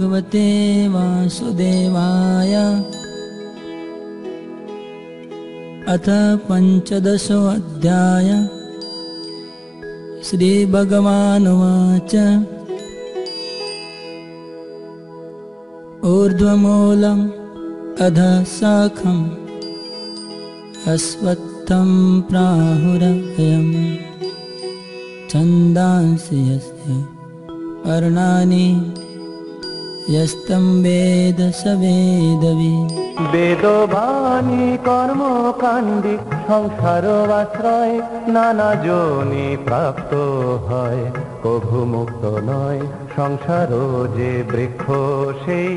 भगवते वासुदेवाय। अथ पञ्चदशोऽध्याय। श्रीभगवानुवाच। ऊर्ध्वमूलम् अधः शाखम् अश्वत्थं प्राहुरयम्। छन्दांसि यस्य पर्णानि यस्तं वेद स वेदवि বেদবাণী কর্মকাণ্ডী সংসার আশ্রয় নানা জনি প্রাপ্ত হয় কভু মুক্ত নয় সংসার যে বৃক্ষ সেই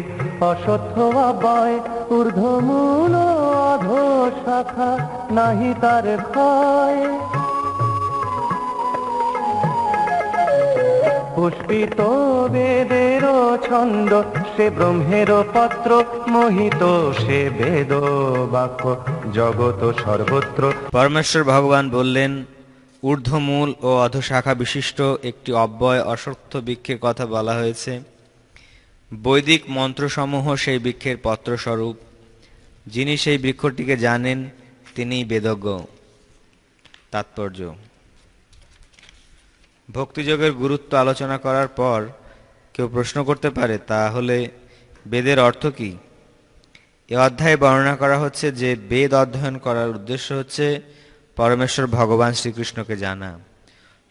অসত্য অবয় ঊর্ধ্বমূল অধ শাখা নাহি তার ক্ষয় পুষ্পিত বেদের ছন্দ, সে ব্রহ্মের পত্র, মোহিত সে বেদ বাক্য। জগত সর্বত্র। পরমেশ্বর ভগবান বললেন, ঊর্ধ্বমূল ও অধশাখা বিশিষ্ট একটি অব্যয় অসত্য বৃক্ষের কথা বলা হয়েছে। বৈদিক মন্ত্রসমূহ সেই বৃক্ষের পত্রস্বরূপ। যিনি সেই বৃক্ষটিকে জানেন, তিনিই বেদজ্ঞ। তাৎপর্য ভক্তিযোগের গুরুত্ব আলোচনা করার পর কেউ প্রশ্ন করতে পারে, তাহলে বেদের অর্থ কি? এ অধ্যায়ে বর্ণনা করা হচ্ছে যে বেদ অধ্যয়ন করার উদ্দেশ্য হচ্ছে পরমেশ্বর ভগবান শ্রীকৃষ্ণকে জানা।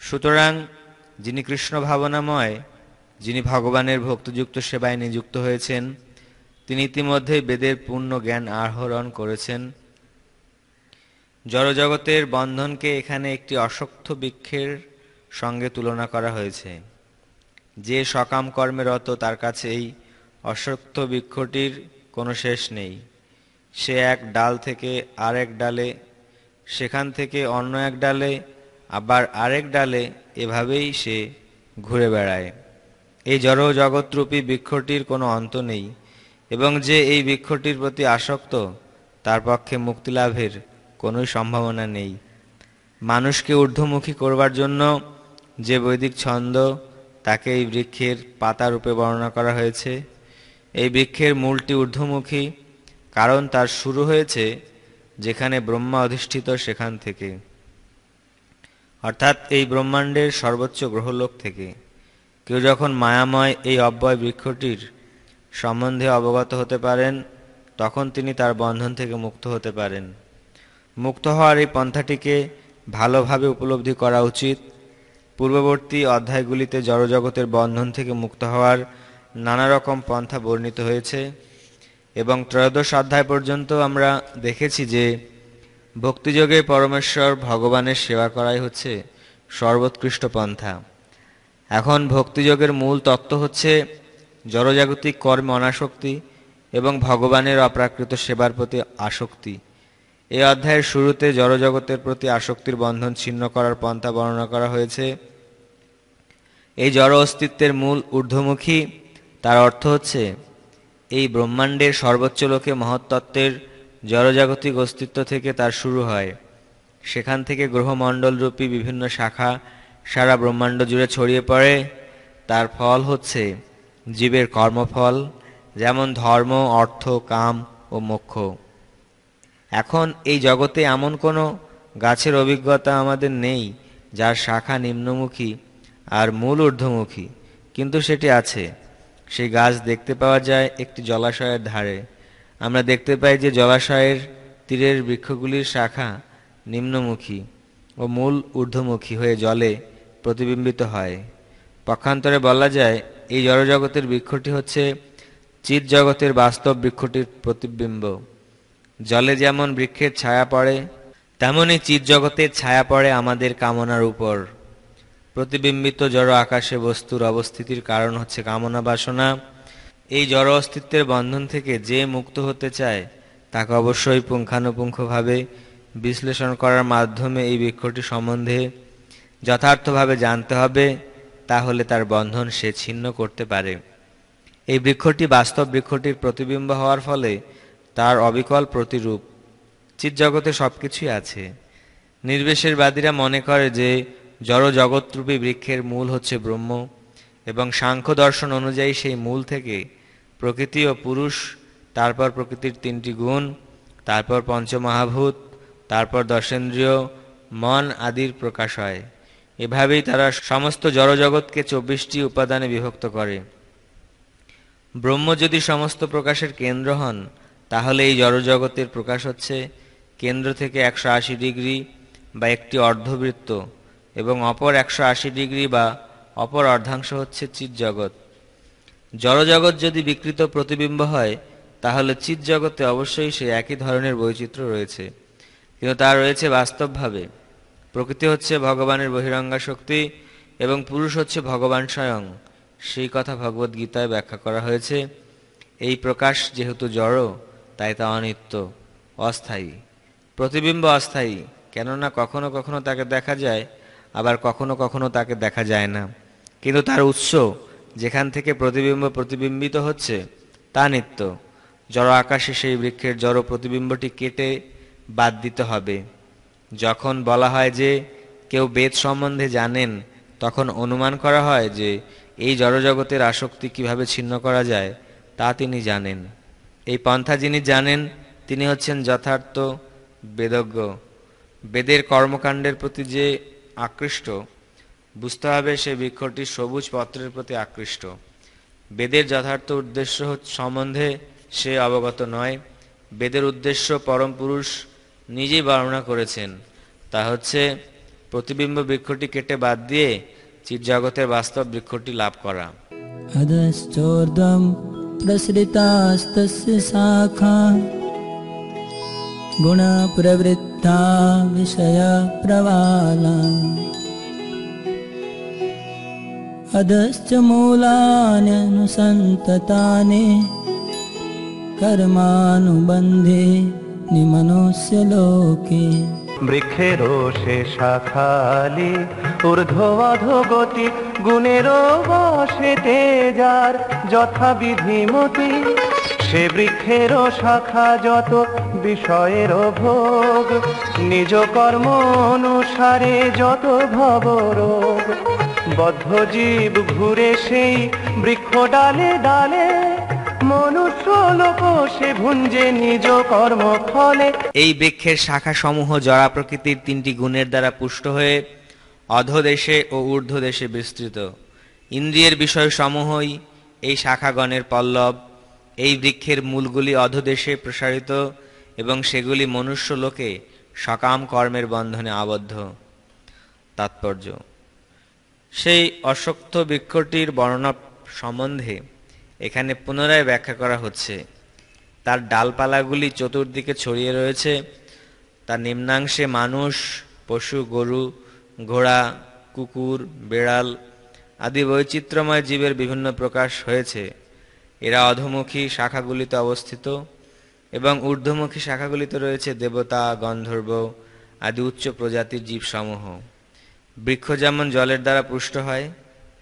সুতরাং যিনি কৃষ্ণ ভাবনাময়, যিনি ভগবানের ভক্তিযুক্ত সেবায় নিযুক্ত হয়েছেন, তিনি ইতিমধ্যেই বেদের পূর্ণ জ্ঞান আহরণ করেছেন। জড়জগতের বন্ধনকে এখানে একটি অশক্ত বৃক্ষের সঙ্গে তুলনা করা হয়েছে। যে সকাম কর্মে রত, তার কাছে এই অশক্ত বৃক্ষটির কোনো শেষ নেই। সে এক ডাল থেকে আরেক ডালে, সেখান থেকে অন্য এক ডালে, আবার আরেক ডালে, এভাবেই সে ঘুরে বেড়ায়। এই জড় জগৎরূপী বৃক্ষটির কোনো অন্ত নেই, এবং যে এই বৃক্ষটির প্রতি আসক্ত, তার পক্ষে মুক্তিলাভের কোনোই সম্ভাবনা নেই। মানুষকে ঊর্ধ্বমুখী করবার জন্য যে বৈদিক ছন্দ তাকে এই বৃক্ষের পাতা রূপে বর্ণনা করা হয়েছে। এই বৃক্ষের মূলটি ঊর্ধ্বমুখী, কারণ তার শুরু হয়েছে যেখানে ব্রহ্মা অধিষ্ঠিত সেখান থেকে। অর্থাৎ এই ব্রহ্মাণ্ডের সর্বোচ্চ গ্রহলোক থেকে। কেউ যখন মায়াময় এই অব্যয় বৃক্ষটির সম্বন্ধে অবগত হতে পারেন, তখন তিনি তার বন্ধন থেকে মুক্ত হতে পারেন। মুক্ত হওয়ার এই পন্থাটিকে ভালোভাবে উপলব্ধি করা উচিত। পূর্ববর্তী অধ্যায়গুলিতে জড়জগতের বন্ধন থেকে মুক্ত হওয়ার নানা রকম পন্থা বর্ণিত হয়েছে এবং ত্রয়োদশ অধ্যায় পর্যন্ত আমরা দেখেছি যে ভক্তিযোগে পরমেশ্বর ভগবানের সেবা করাই হচ্ছে সর্বোৎকৃষ্ট পন্থা। এখন ভক্তিযোগের মূল তত্ত্ব হচ্ছে জড়জাগতিক কর্মে অনাসক্তি এবং ভগবানের অপ্রাকৃত সেবার প্রতি আসক্তি। এই অধ্যায়ের শুরুতে জড়জগতের প্রতি আসক্তির বন্ধন ছিন্ন করার পন্থা বর্ণনা করা হয়েছে। এই জড় অস্তিত্বের মূল ঊর্ধ্বমুখী, তার অর্থ হচ্ছে, এই ব্রহ্মাণ্ডের সর্বোচ্চ লোকে মহত্তত্ত্বের জড়জাগতিক অস্তিত্ব থেকে তার শুরু হয়। সেখান থেকে গ্রহমণ্ডলরূপী বিভিন্ন শাখা সারা ব্রহ্মাণ্ড জুড়ে ছড়িয়ে পড়ে। তার ফল হচ্ছে জীবের কর্মফল, যেমন ধর্ম, অর্থ, কাম ও মোক্ষ। এখন এই জগতে এমন কোনো গাছের অভিজ্ঞতা আমাদের নেই, যার শাখা নিম্নমুখী আর মূল ঊর্ধ্বমুখী, কিন্তু সেটি আছে। সেই গাছ দেখতে পাওয়া যায় একটি জলাশয়ের ধারে। আমরা দেখতে পাই যে জলাশয়ের তীরের বৃক্ষগুলির শাখা নিম্নমুখী ও মূল ঊর্ধ্বমুখী হয়ে জলে প্রতিবিম্বিত হয়। পক্ষান্তরে বলা যায়, এই জড়জগতের বৃক্ষটি হচ্ছে চিৎ জগতের বাস্তব বৃক্ষটির প্রতিবিম্ব। জলে যেমন বৃক্ষের ছায়া পড়ে তেমনই চিৎ জগতের ছায়া পড়ে আমাদের কামনার উপর। প্রতিবিম্বিত জড় আকাশে বস্তুর অবস্থিতির কারণ হচ্ছে কামনা বাসনা। এই জড় অস্তিত্বের বন্ধন থেকে যে মুক্ত হতে চায়, তাকে অবশ্যই পুঙ্খানুপুঙ্খভাবে বিশ্লেষণ করার মাধ্যমে এই বৃক্ষটি সম্বন্ধে যথার্থভাবে জানতে হবে, তাহলে তার বন্ধন সে ছিন্ন করতে পারে। এই বৃক্ষটি বাস্তব বৃক্ষটির প্রতিবিম্ব হওয়ার ফলে তার অবিকল প্রতিরূপ। চিৎ জগতে সব কিছুই আছে নির্বিশেষবাদীরা মনে করে যে জড় জগৎরূপী বৃক্ষের মূল হচ্ছে ব্রহ্ম এবং সাংখ্য দর্শন অনুযায়ী সেই মূল থেকে প্রকৃতি ও পুরুষ, তারপর প্রকৃতির তিনটি গুণ, তারপর পঞ্চমহাভূত, তারপর দর্শেন্দ্রীয় মন আদির প্রকাশ হয়। এভাবেই তারা সমস্ত জড়জগৎকে চব্বিশটি উপাদানে বিভক্ত করে। ব্রহ্ম যদি সমস্ত প্রকাশের কেন্দ্র হন তাহলে এই জড়জগতের প্রকাশ হচ্ছে কেন্দ্র থেকে একশো আশি ডিগ্রি বা একটি অর্ধবৃত্ত এবং অপর একশো আশি ডিগ্রি বা অপর অর্ধাংশ হচ্ছে চিৎ জগৎ জড়জগৎ যদি বিকৃত প্রতিবিম্ব হয়, তাহলে চিৎ জগতে অবশ্যই সে একই ধরনের বৈচিত্র্য রয়েছে। কিন্তু তা রয়েছে বাস্তবভাবে। প্রকৃতি হচ্ছে ভগবানের বহিরঙ্গা শক্তি এবং পুরুষ হচ্ছে ভগবান স্বয়ং। সেই কথা ভগবদ্গীতায় ব্যাখ্যা করা হয়েছে। এই প্রকাশ যেহেতু জড় তাই তা অনিত্য, অস্থায়ী, প্রতিবিম্ব অস্থায়ী। কেননা কখনো কখনো তাকে দেখা যায়, আবার কখনো কখনো তাকে দেখা যায় না। কিন্তু তার উৎস, যেখান থেকে প্রতিবিম্ব প্রতিবিম্বিত হচ্ছে, তা নিত্য। জড় আকাশে সেই বৃক্ষের জড় প্রতিবিম্বটি কেটে বাদ দিতে হবে। যখন বলা হয় যে কেউ বেদ সম্বন্ধে জানেন, তখন অনুমান করা হয় যে এই জড়জগতের আসক্তি কীভাবে ছিন্ন করা যায়, তা তিনি জানেন। এই পন্থা যিনি জানেন, তিনি হচ্ছেন যথার্থ বেদজ্ঞ। বেদের কর্মকাণ্ডের প্রতি যে আকৃষ্ট, বুঝতে হবে সে বৃক্ষটি সবুজ পত্রের প্রতি আকৃষ্ট। বেদের যথার্থ উদ্দেশ্য সম্বন্ধে সে অবগত নয়। বেদের উদ্দেশ্য পরম পুরুষ নিজেই বর্ণনা করেছেন। তা হচ্ছে, প্রতিবিম্ব বৃক্ষটি কেটে বাদ দিয়ে চির জগতের বাস্তব বৃক্ষটি লাভ করা। प्रसृतास्तस्य शाखा। गुणप्रवृत्ता विषयप्रवाला अधश्च मूलान्यनुसन्ततानि कर्मानुबन्धे निमनुष्य लोके বৃক্ষেরও সে শাখালি ঊর্ধ্ব অধোগতি গুণেরও বসেতে যার যথাবিধিমতি সে বৃক্ষেরও শাখা যত বিষয়েরও ভোগ, নিজ কর্ম অনুসারে যত ভবরোগ। বদ্ধ জীব ঘুরে সেই বৃক্ষ ডালে ডালে মনুষ্য লোক সে ভুঞ্জে নিজ কর্ম ফলে এই বৃক্ষের শাখা সমূহ জড়া প্রকৃতির তিনটি গুণের দ্বারা পুষ্ট হয়ে অধদেশে ও ঊর্ধ্ব দেশে বিস্তৃত। ইন্দ্রিয়ের বিষয় সমূহই এই শাখাগণের পল্লব। এই বৃক্ষের মূলগুলি অধদেশে প্রসারিত এবং সেগুলি মনুষ্য লোকে সকাম কর্মের বন্ধনে আবদ্ধ। তাৎপর্য। সেই অশক্ত বৃক্ষটির বর্ণনা সম্বন্ধে এখানে পুনরায় ব্যাখ্যা করা হচ্ছে। তার ডালপালাগুলি চতুর্দিকে ছড়িয়ে রয়েছে। তার নিম্নাংশে মানুষ, পশু, গরু, ঘোড়া, কুকুর, বেড়াল আদি বৈচিত্র্যময় জীবের বিভিন্ন প্রকাশ হয়েছে। এরা অধমুখী শাখাগুলিতে অবস্থিত এবং ঊর্ধ্বমুখী শাখাগুলিতে রয়েছে দেবতা, গন্ধর্ব আদি উচ্চ প্রজাতির জীবসমূহ। বৃক্ষ যেমন জলের দ্বারা পুষ্ট হয়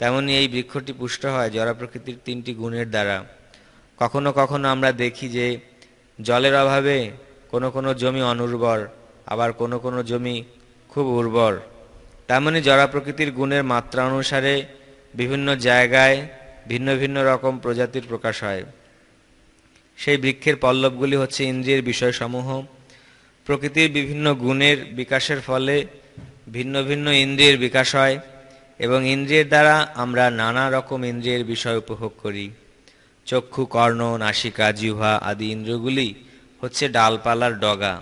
তেমনি এই বৃক্ষটি পুষ্ট হয় জরা প্রকৃতির তিনটি গুণের দ্বারা। কখনো কখনো আমরা দেখি যে জলের অভাবে কোনো কোনো জমি অনুর্বর, আবার কোনো কোনো জমি খুব উর্বর। তেমনি জরা প্রকৃতির গুণের মাত্রা অনুসারে বিভিন্ন জায়গায় ভিন্ন ভিন্ন রকম প্রজাতির প্রকাশ হয়। সেই বৃক্ষের পল্লবগুলি হচ্ছে ইন্দ্রিয়ের বিষয়সমূহ। প্রকৃতির বিভিন্ন গুণের বিকাশের ফলে ভিন্ন ভিন্ন ইন্দ্রিয়ের বিকাশ হয়। এবং ইন্দ্রিয়ের দ্বারা আমরা নানা রকম ইন্দ্রিয়ের বিষয় উপভোগ করি। চক্ষু, কর্ণ, নাসিকা, জিহ্বা আদি ইন্দ্রিয়গুলি হচ্ছে ডালপালার ডগা,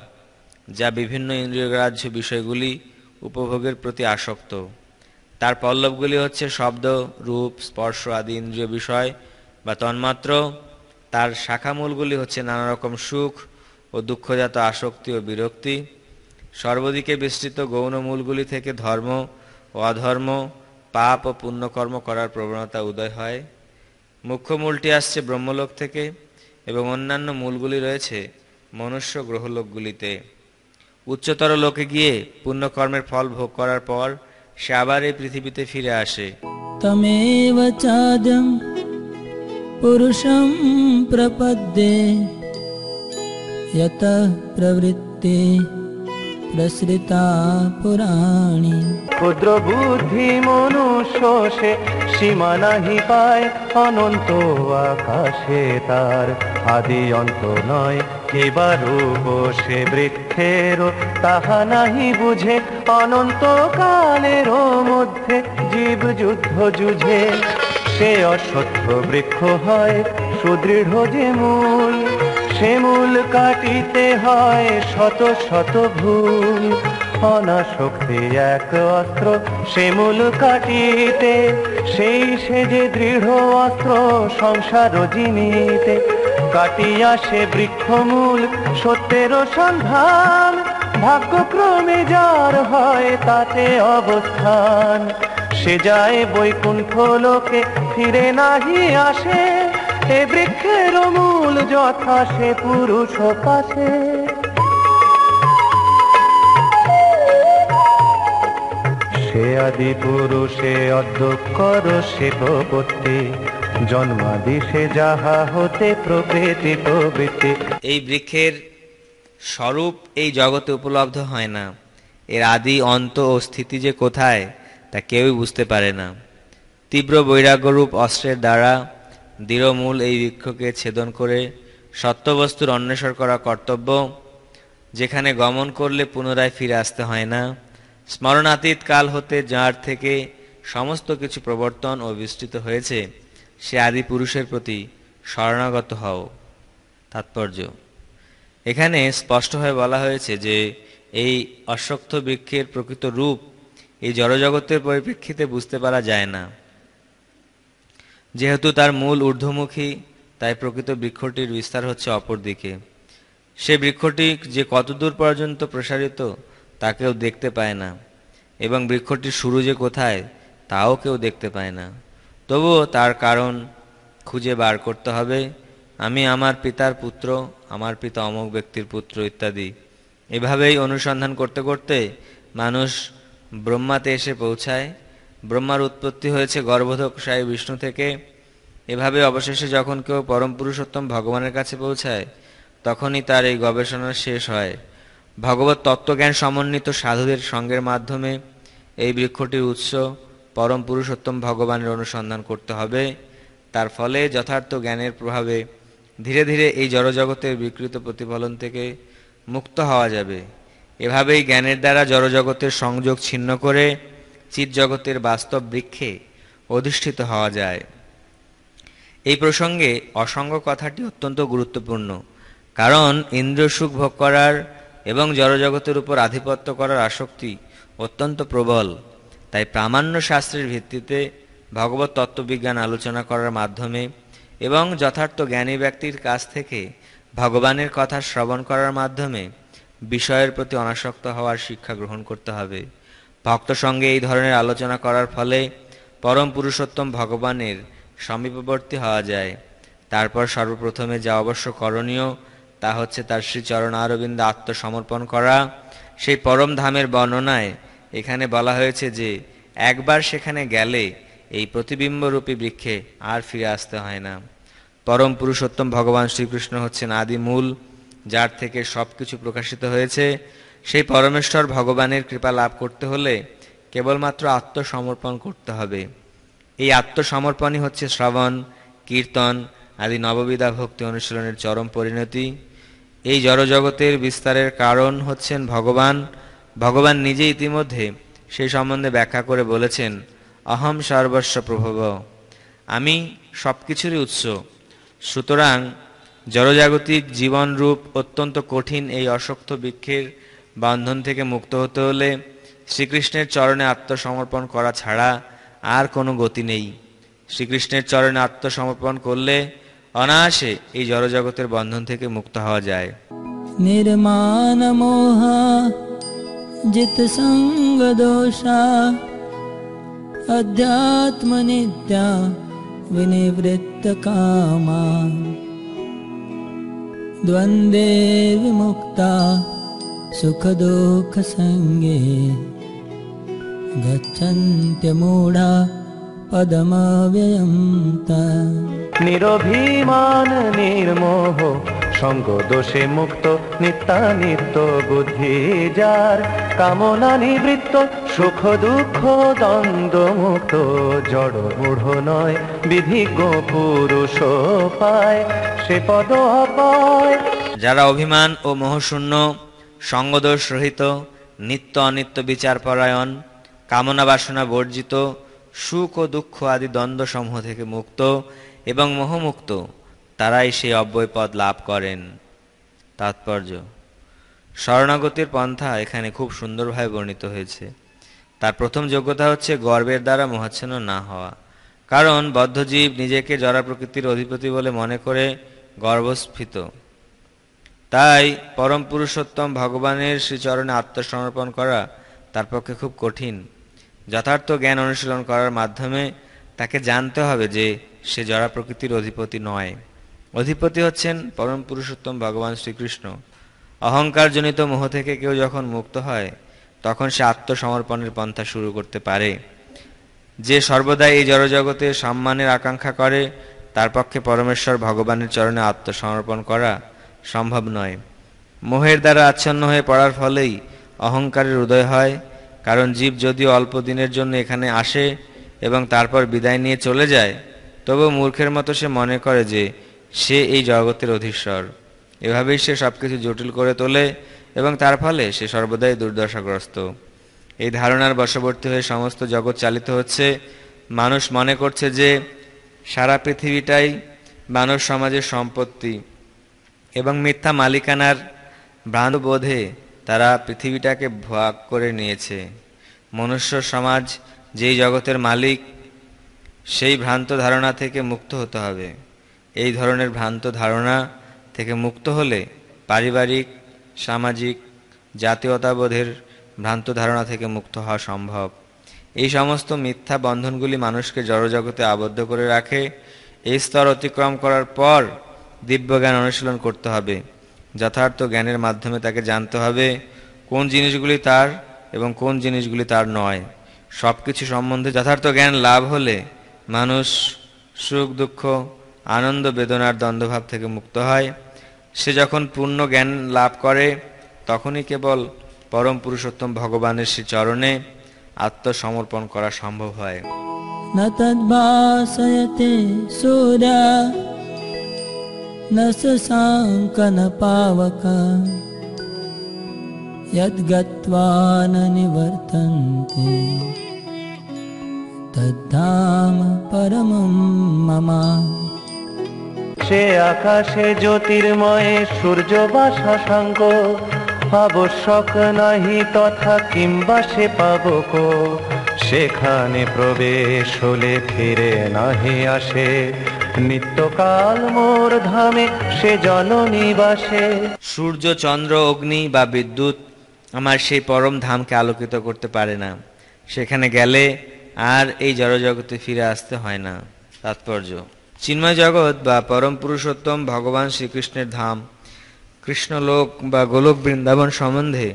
যা বিভিন্ন ইন্দ্রিয়গ্রাহ্য বিষয়গুলি উপভোগের প্রতি আসক্ত। তার পল্লবগুলি হচ্ছে শব্দ, রূপ, স্পর্শ আদি ইন্দ্রিয় বিষয় বা তন্মাত্র। তার শাখামূলগুলি হচ্ছে নানা রকম সুখ ও দুঃখজাত আসক্তি ও বিরক্তি। সর্বদিকে বিস্তৃত গৌণ মূলগুলি থেকে ধর্ম ও অধর্ম পাপ ও পুণ্যকর্ম করার প্রবণতা উদয় হয়। মুখ্য মূলটি আসছে ব্রহ্মলোক থেকে এবং অন্যান্য মূলগুলি রয়েছে মনুষ্য গ্রহলোকগুলিতে। উচ্চতর লোকে গিয়ে পুণ্যকর্মের ফল ভোগ করার পর সে আবার এই পৃথিবীতে ফিরে আসে। চাদম পুরুষম প্রপদ্যে প্রবৃত্তি। प्रसृता पुराणी ক্ষুদ্র বুদ্ধি মনুষ্য সে সীমা নাহি পায় অনন্ত আকাশে তার আদি অন্ত নয় কিবা রূপ সে বৃক্ষের তাহা নাহি বুঝে অনন্ত কালেরও মধ্যে জীব যুদ্ধ যুঝে সে অসত্য বৃক্ষ হয় সুদৃঢ় যে মূল সে মূল কাটিতে হয় শত শত ভুল। অনাশক্তি এক অস্ত্র সে মূল কাটিতে, সেই সে যে দৃঢ় অস্ত্র সংসার জিনিতে। কাটিয়া সে বৃক্ষমূল সত্যের সন্ধান, ভাগ্যক্রমে যার হয় তাতে অবস্থান। সে যায় বৈকুণ্ঠ লোকে, ফিরে নাহি আসে। এ বৃক্ষের মূল যথা সে পুরুষ পাশে। সে আদি পুরুষে অধ্যক্ষর সে প্রপত্তি জন্মাদি সে যাহা হতে প্রকৃতি প্রবৃত্তি। এই বৃক্ষের স্বরূপ এই জগতে উপলব্ধ হয় না। এর আদি অন্ত ও স্থিতি যে কোথায়, তা কেউই বুঝতে পারে না। তীব্র বৈরাগ্যরূপ অস্ত্রের দ্বারা দৃঢ়মূল এই বৃক্ষকে ছেদন করে সত্যবস্তুর অন্বেষণ করা কর্তব্য, যেখানে গমন করলে পুনরায় ফিরে আসতে হয় না। স্মরণাতীত কাল হতে যার থেকে সমস্ত কিছু প্রবর্তন ও বিস্তৃত হয়েছে, সে আদি পুরুষের প্রতি শরণাগত হও। তাৎপর্য। এখানে স্পষ্টভাবে বলা হয়েছে যে, এই অশ্বক্থ বৃক্ষের প্রকৃত রূপ এই জড়জগতের পরিপ্রেক্ষিতে বুঝতে পারা যায় না। যেহেতু তার মূল ঊর্ধ্বমুখী, তাই প্রকৃত বৃক্ষটির বিস্তার হচ্ছে অপর দিকে সে বৃক্ষটি যে কতদূর পর্যন্ত প্রসারিত তা কেউ দেখতে পায় না, এবং বৃক্ষটির শুরু যে কোথায়, তাও কেউ দেখতে পায় না। তবুও তার কারণ খুঁজে বার করতে হবে, আমি আমার পিতার পুত্র, আমার পিতা অমুক ব্যক্তির পুত্র ইত্যাদি। এভাবেই অনুসন্ধান করতে করতে মানুষ ব্রহ্মাতে এসে পৌঁছায় ব্রহ্মার উৎপত্তি হয়েছে গর্ভধক সাই বিষ্ণু থেকে। এভাবে অবশেষে যখন কেউ পরম পুরুষোত্তম ভগবানের কাছে পৌঁছায়, তখনই তার এই গবেষণা শেষ হয়। ভগবত তত্ত্বজ্ঞান সমন্বিত সাধুদের সঙ্গের মাধ্যমে এই বৃক্ষটির উৎস পরম পুরুষোত্তম ভগবানের অনুসন্ধান করতে হবে। তার ফলে যথার্থ জ্ঞানের প্রভাবে ধীরে ধীরে এই জড়জগতের বিকৃত প্রতিফলন থেকে মুক্ত হওয়া যাবে। এভাবেই জ্ঞানের দ্বারা জড়জগতের সংযোগ ছিন্ন করে চিৎ জগতের বাস্তব বৃক্ষে অধিষ্ঠিত হওয়া যায়। এই প্রসঙ্গে অসঙ্গ কথাটি অত্যন্ত গুরুত্বপূর্ণ, কারণ ইন্দ্র সুখ ভোগ করার এবং জড়জগতের উপর আধিপত্য করার আসক্তি অত্যন্ত প্রবল। তাই প্রামাণ্য শাস্ত্রের ভিত্তিতে ভগবত তত্ত্ববিজ্ঞান আলোচনা করার মাধ্যমে এবং যথার্থ জ্ঞানী ব্যক্তির কাছ থেকে ভগবানের কথা শ্রবণ করার মাধ্যমে বিষয়ের প্রতি অনাসক্ত হওয়ার শিক্ষা গ্রহণ করতে হবে। ভক্ত সঙ্গে এই ধরনের আলোচনা করার ফলে পরম পুরুষোত্তম ভগবানের সমীপবর্তী হওয়া যায়। তারপর সর্বপ্রথমে যা অবশ্য করণীয়, তা হচ্ছে তার শ্রীচরণ আরবিন্দ আত্মসমর্পণ করা। সেই পরম ধামের বর্ণনায় এখানে বলা হয়েছে যে, একবার সেখানে গেলে এই প্রতিবিম্বরূপী বৃক্ষে আর ফিরে আসতে হয় না। পরম পুরুষোত্তম ভগবান শ্রীকৃষ্ণ হচ্ছেন আদি মূল যার থেকে সব কিছু প্রকাশিত হয়েছে। সেই পরমেশ্বর ভগবানের কৃপা লাভ করতে হলে কেবলমাত্র আত্মসমর্পণ করতে হবে। এই আত্মসমর্পণই হচ্ছে শ্রবণ, কীর্তন আদি নববিধা ভক্তি অনুশীলনের চরম পরিণতি। এই জড়জগতের বিস্তারের কারণ হচ্ছেন ভগবান। ভগবান নিজে ইতিমধ্যে সেই সম্বন্ধে ব্যাখ্যা করে বলেছেন, অহম সর্বস্ব প্রভব। আমি সব কিছুরই উৎস। সুতরাং জড়জাগতিক জীবনরূপ অত্যন্ত কঠিন এই অশক্ত বৃক্ষের বন্ধন থেকে মুক্ত হতে হলে শ্রীকৃষ্ণের চরণে আত্মসমর্পণ করা ছাড়া আর কোনো গতি নেই শ্রীকৃষ্ণের চরণে আত্মসমর্পণ করলে অনায়াসে এই জড়জগতের বন্ধন থেকে মুক্ত হওয়া যায় निर्माण मोहा जित संग दोषा अध्यात्म नित्या विनिवृत्त कामा द्वन्द्वे विमुक्ता सुख दुःख संगे गच्छन्त्यमूढा पदमव्ययं ता নিরভিমান নির্মোহ সঙ্গ দোষে মুক্ত নিত্যানিত্য বুদ্ধি যার কামনা নিবৃত্ত সুখ দুঃখ দ্বন্দ্ব মুক্ত জড় মূঢ় নয় বিধিজ্ঞ পুরুষ পায় সে পদ অপায় যারা অভিমান ও মোহশূন্য সঙ্গদোষ রহিত নিত্য অনিত্য বিচার পরায়ণ কামনা বাসনা বর্জিত, সুখ ও দুঃখ আদি দ্বন্দ্ব সমূহ থেকে মুক্ত এবং মোহমুক্ত তারাই সেই অব্যয় পদ লাভ করেন। তাৎপর্য, শরণাগতির পন্থা এখানে খুব সুন্দরভাবে বর্ণিত হয়েছে। তার প্রথম যোগ্যতা হচ্ছে গর্বের দ্বারা মোহাচ্ছন্ন না হওয়া। কারণ বদ্ধজীব নিজেকে জরা প্রকৃতির অধিপতি বলে মনে করে গর্বস্ফীত। তাই পরম পুরুষোত্তম ভগবানের শ্রীচরণে আত্মসমর্পণ করা তার পক্ষে খুব কঠিন। যথার্থ জ্ঞান অনুশীলন করার মাধ্যমে তাকে জানতে হবে যে সে জড়া প্রকৃতির অধিপতি নয়। অধিপতি হচ্ছেন পরম পুরুষোত্তম ভগবান শ্রীকৃষ্ণ। অহংকারজনিত মোহ থেকে কেউ যখন মুক্ত হয়, তখন সে আত্মসমর্পণের পন্থা শুরু করতে পারে। যে সর্বদা এই জড়জগতে সম্মানের আকাঙ্ক্ষা করে, তার পক্ষে পরমেশ্বর ভগবানের চরণে আত্মসমর্পণ করা সম্ভব নয়। মোহের দ্বারা আচ্ছন্ন হয়ে পড়ার ফলেই অহংকারের উদয় হয়, কারণ জীব যদিও অল্প দিনের জন্য এখানে আসে এবং তারপর বিদায় নিয়ে চলে যায়, তবু মূর্খের মতো সে মনে করে যে সে এই জগতের অধীশ্বর। এভাবেই সে সবকিছু জটিল করে তোলে এবং তার ফলে সে সর্বদাই দুর্দশাগ্রস্ত। এই ধারণার বশবর্তী হয়ে সমস্ত জগৎ চালিত হচ্ছে। মানুষ মনে করছে যে সারা পৃথিবীটাই মানব সমাজের সম্পত্তি। এবং মিথ্যা মালিকানার ভ্রান্তবোধে তারা পৃথিবীটাকে ভাগ করে নিয়েছে। মনুষ্য সমাজ যেই জগতের মালিক, সেই ভ্রান্ত ধারণা থেকে মুক্ত হতে হবে। এই ধরনের ভ্রান্ত ধারণা থেকে মুক্ত হলে পারিবারিক, সামাজিক, জাতীয়তাবোধের ভ্রান্ত ধারণা থেকে মুক্ত হওয়া সম্ভব। এই সমস্ত মিথ্যা বন্ধনগুলি মানুষকে জড়জগতে আবদ্ধ করে রাখে। এই স্তর অতিক্রম করার পর দিব্য জ্ঞান অনুশীলন করতে হবে। যথার্থ জ্ঞানের মাধ্যমে তাকে জানতে হবে কোন জিনিসগুলি তার এবং কোন জিনিসগুলি তার নয়। সব কিছু সম্বন্ধে যথার্থ জ্ঞান লাভ হলে মানুষ সুখ, দুঃখ, আনন্দ, বেদনার দ্বন্দ্বভাব থেকে মুক্ত হয়। সে যখন পূর্ণ জ্ঞান লাভ করে, তখনই কেবল পরম পুরুষোত্তম ভগবানের শ্রী চরণে আত্মসমর্পণ করা সম্ভব হয়। न शशाङ्क न पावक यद्गत्वा न निवर्तन्ते तद्धाम परमं मम সে আকাশে জ্যোতির্ময়ে সূর্য বা শশাঙ্ক আবশ্যক নাহি তথা কিংবা সে পাবক সেখানে প্রবেশ হলে ফিরে নাহি আসে নিত্যকাল মোর ধামে সে জননিবাসে সূর্য, চন্দ্র, অগ্নি বা বিদ্যুৎ আমার সেই পরম ধামকে আলোকিত করতে পারে না। সেখানে গেলে আর এই জড়জগতে ফিরে আসতে হয় না। তাৎপর্য, চিন্ময় জগৎ বা পরম পুরুষোত্তম ভগবান শ্রীকৃষ্ণের ধাম, কৃষ্ণলোক বা গোলক বৃন্দাবন সম্বন্ধে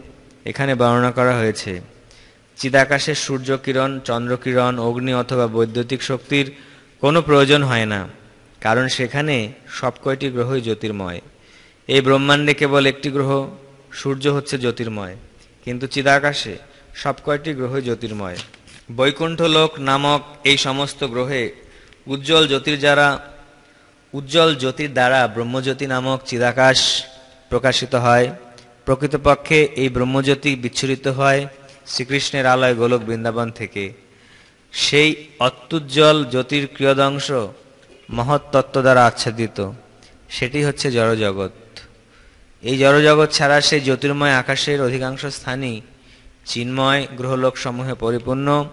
এখানে বর্ণনা করা হয়েছে। চিদাকাশের সূর্যকিরণ চন্দ্রকিরণ অগ্নি অথবা বৈদ্যুতিক শক্তির কোনো প্রয়োজন হয় না। কারণ সেখানে সব কয়টি গ্রহই জ্যোতির্ময়। এই ব্রহ্মাণ্ডে কেবল একটি গ্রহ, সূর্য হচ্ছে জ্যোতির্ময়। কিন্তু চিদাকাশে সব কয়টি গ্রহই জ্যোতির্ময়। বৈকুণ্ঠ লোক নামক এই সমস্ত গ্রহে উজ্জ্বল জ্যোতির যারা, উজ্জ্বল জ্যোতির দ্বারা ব্রহ্মজ্যোতি নামক চিদাকাশ প্রকাশিত হয়। প্রকৃতপক্ষে এই ব্রহ্মজ্যোতি বিচ্ছুরিত হয় শ্রীকৃষ্ণের আলয় গোলক বৃন্দাবন থেকে। সেই অত্যুজ্জ্বল জ্যোতির ক্রিয়দংশ মহৎ তত্ত্ব দ্বারা আচ্ছাদিত। সেটি হচ্ছে জড়জগৎ। এই জড়জগৎ ছাড়া সেই জ্যোতির্ময় আকাশের অধিকাংশ স্থানই চিন্ময় গ্রহলোকসমূহে পরিপূর্ণ,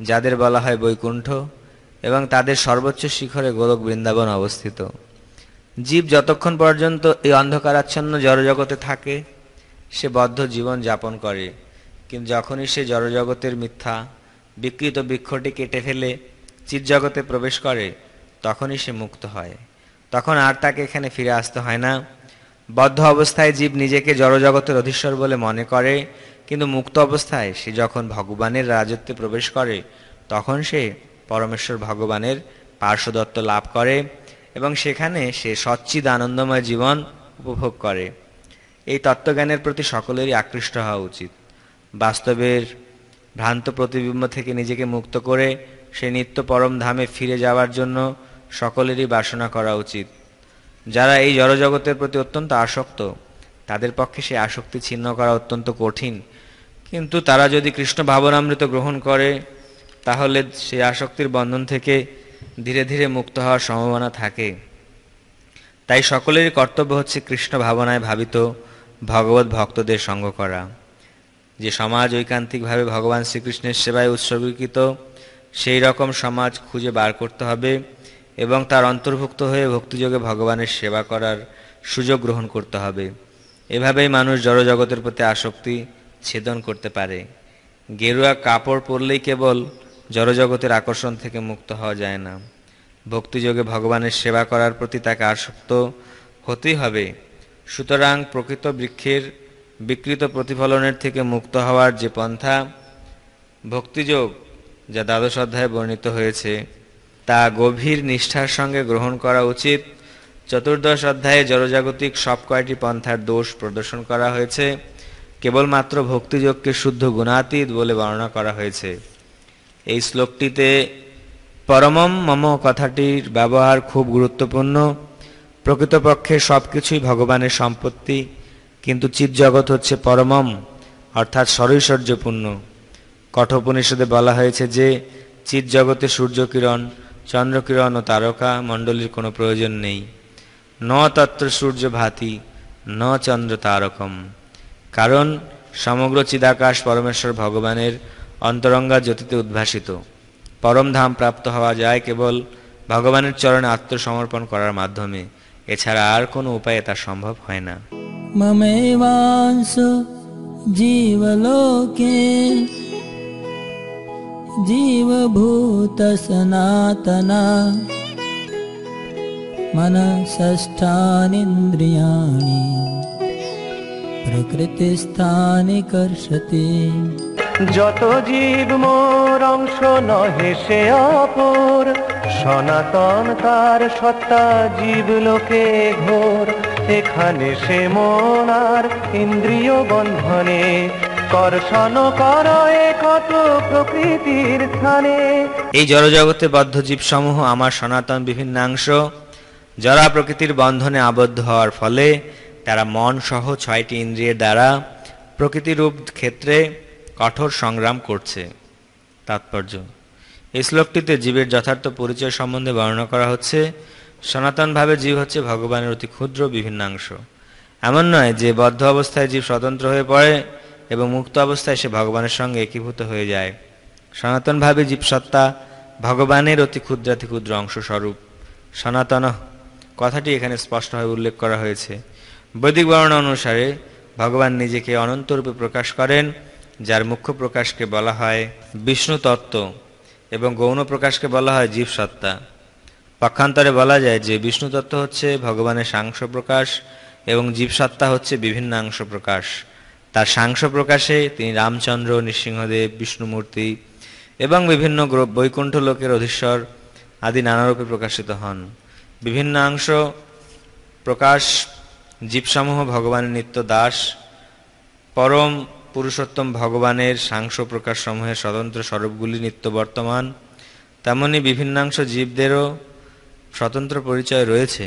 যাদের বলা হয় বৈকুণ্ঠ, এবং তাদের সর্বোচ্চ শিখরে গোলক বৃন্দাবন অবস্থিত। জীব যতক্ষণ পর্যন্ত এই অন্ধকারাচ্ছন্ন জড়জগতে থাকে, সে বদ্ধ জীবন যাপন করে। কিন্তু যখনই সে জড়জগতের মিথ্যা, বিকৃত বৃক্ষটি কেটে ফেলে চিৎজগতে প্রবেশ করে তখনই সে মুক্ত হয়। তখন আর তাকে এখানে ফিরে আসতে হয় না। বদ্ধ অবস্থায় জীব নিজেকে জড়জগতের অধীশ্বর বলে মনে করে, কিন্তু মুক্ত অবস্থায় সে যখন ভগবানের রাজত্বে প্রবেশ করে, তখন সে পরমেশ্বর ভগবানের পার্শ্বদত্ত লাভ করে এবং সেখানে সে সচ্চিদ আনন্দময় জীবন উপভোগ করে। এই তত্ত্বজ্ঞানের প্রতি সকলেরই আকৃষ্ট হওয়া উচিত। বাস্তবের ভ্রান্ত প্রতিবিম্ব থেকে নিজেকে মুক্ত করে সে নিত্য পরম ধামে ফিরে যাওয়ার জন্য সকলেরই বাসনা করা উচিত। যারা এই জড়জগতের প্রতি অত্যন্ত আসক্ত, তাদের পক্ষে সেই আসক্তি ছিন্ন করা অত্যন্ত কঠিন। কিন্তু তারা যদি কৃষ্ণ ভাবনামৃত গ্রহণ করে, তাহলে সেই আসক্তির বন্ধন থেকে ধীরে ধীরে মুক্ত হওয়ার সম্ভাবনা থাকে। তাই সকলেরই কর্তব্য হচ্ছে কৃষ্ণ ভাবনায় ভাবিত, ভগবত ভক্তদের সঙ্গ করা। যে সমাজ ঐকান্তিকভাবে ভগবান শ্রীকৃষ্ণের সেবায় উৎসর্গীকৃত, সেই রকম সমাজ খুঁজে বার করতে হবে। এবং তার অন্তর্ভুক্ত হয়ে ভক্তিযোগে ভগবানের সেবা করার সুযোগ গ্রহণ করতে হবে। এভাবেই মানুষ জড়জগতের প্রতি আসক্তি ছেদন করতে পারে। গেরুয়া কাপড় পরলেই কেবল জড়জগতের আকর্ষণ থেকে মুক্ত হওয়া যায় না। ভক্তিযোগে ভগবানের সেবা করার প্রতি তাকে আসক্ত হতেই হবে। সুতরাং প্রকৃত বৃক্ষের বিকৃত প্রতিফলনের থেকে মুক্ত হওয়ার যে পন্থা ভক্তিযোগ, যা দ্বাদশ অধ্যায়ে বর্ণিত হয়েছে তা গভীর নিষ্ঠার সঙ্গে গ্রহণ করা উচিত। চতুর্দশ অধ্যায়ে জড়জাগতিক সব কয়টি পন্থার দোষ প্রদর্শন করা হয়েছে। কেবলমাত্র ভক্তিযোগকে শুদ্ধ গুণাতীত বলে বর্ণনা করা হয়েছে। এই শ্লোকটিতে, পরমম মম কথাটির ব্যবহার খুব গুরুত্বপূর্ণ। প্রকৃতপক্ষে সব কিছুই ভগবানের সম্পত্তি, কিন্তু চিৎজগৎ হচ্ছে পরমম, অর্থাৎ সরৈশ্বর্যপূর্ণ। কঠোপনিষদে বলা হয়েছে যে চিৎ জগতে সূর্যকিরণ চন্দ্রকিরণ ও তারকা মণ্ডলীর কোনো প্রয়োজন নেই। ন তত্র সূর্য ভাতি ন চন্দ্র তারকম। কারণ সমগ্র চিদাকাশ পরমেশ্বর ভগবানের অন্তরঙ্গা জ্যোতিতে উদ্ভাসিত। পরমধাম প্রাপ্ত হওয়া যায় কেবল ভগবানের চরণে আত্মসমর্পণ করার মাধ্যমে। এছাড়া আর কোনো উপায়ে তা সম্ভব হয় না। মমে জীবলোকে जीवभूतसनातना मनषष्ठानीन्द्रियाणि प्रकृतिस्थानि कर्षति যত জীব মোর অংশ নহে সে অপর সনাতন তার সত্তা জীব লোকে ঘোর এখানে সে মন আর ইন্দ্রিয় বন্ধনে কর্ষণ করয়ে কত প্রকৃতির স্থানে। এই জড়জগতে বদ্ধ জীবসমূহ আমার সনাতন বিভিন্নাংশ। জরা প্রকৃতির বন্ধনে আবদ্ধ হওয়ার ফলে তারা মন সহ ছয়টি ইন্দ্রিয়ের দ্বারা প্রকৃতিরূপ ক্ষেত্রে কঠোর সংগ্রাম করছে। তাৎপর্য, এই শ্লোকটিতে জীবের যথার্থ পরিচয় সম্বন্ধে বর্ণনা করা হচ্ছে, সনাতনভাবে জীব হচ্ছে ভগবানের অতি ক্ষুদ্র বিভিন্নাংশ। এমন নয় যে বদ্ধ অবস্থায় জীব স্বতন্ত্র হয়ে পড়ে এবং মুক্ত অবস্থায় সে ভগবানের সঙ্গে একীভূত হয়ে যায়। সনাতনভাবে জীবসত্তা ভগবানের অতি ক্ষুদ্রাতি ক্ষুদ্র অংশস্বরূপ। সনাতন, কথাটি এখানে স্পষ্টভাবে উল্লেখ করা হয়েছে। বৈদিক বর্ণনা অনুসারে ভগবান নিজেকে অনন্তরূপে প্রকাশ করেন, যার মুখ্য প্রকাশকে বলা হয় বিষ্ণু তত্ত্ব এবং গৌণ প্রকাশকে বলা হয় জীবসত্তা পক্ষান্তরে বলা যায় যে বিষ্ণু তত্ত্ব হচ্ছে ভগবানের সাংশ প্রকাশ এবং জীবসত্তা হচ্ছে বিভিন্নাংশ প্রকাশ। তার সাংস প্রকাশে তিনি রামচন্দ্র, নৃসিংহদেব, বিষ্ণুমূর্তি এবং বিভিন্ন বৈকুণ্ঠ লোকের অধীশ্বর আদি নানারূপে প্রকাশিত হন। বিভিন্ন অংশ প্রকাশ জীবসমূহ ভগবানের নিত্য দাস। পরম পুরুষোত্তম ভগবানের সাংস প্রকাশ সমূহের স্বতন্ত্র স্বরূপগুলি নিত্য বর্তমান। তেমনি বিভিন্নাংশ জীবদেরও স্বতন্ত্র পরিচয় রয়েছে।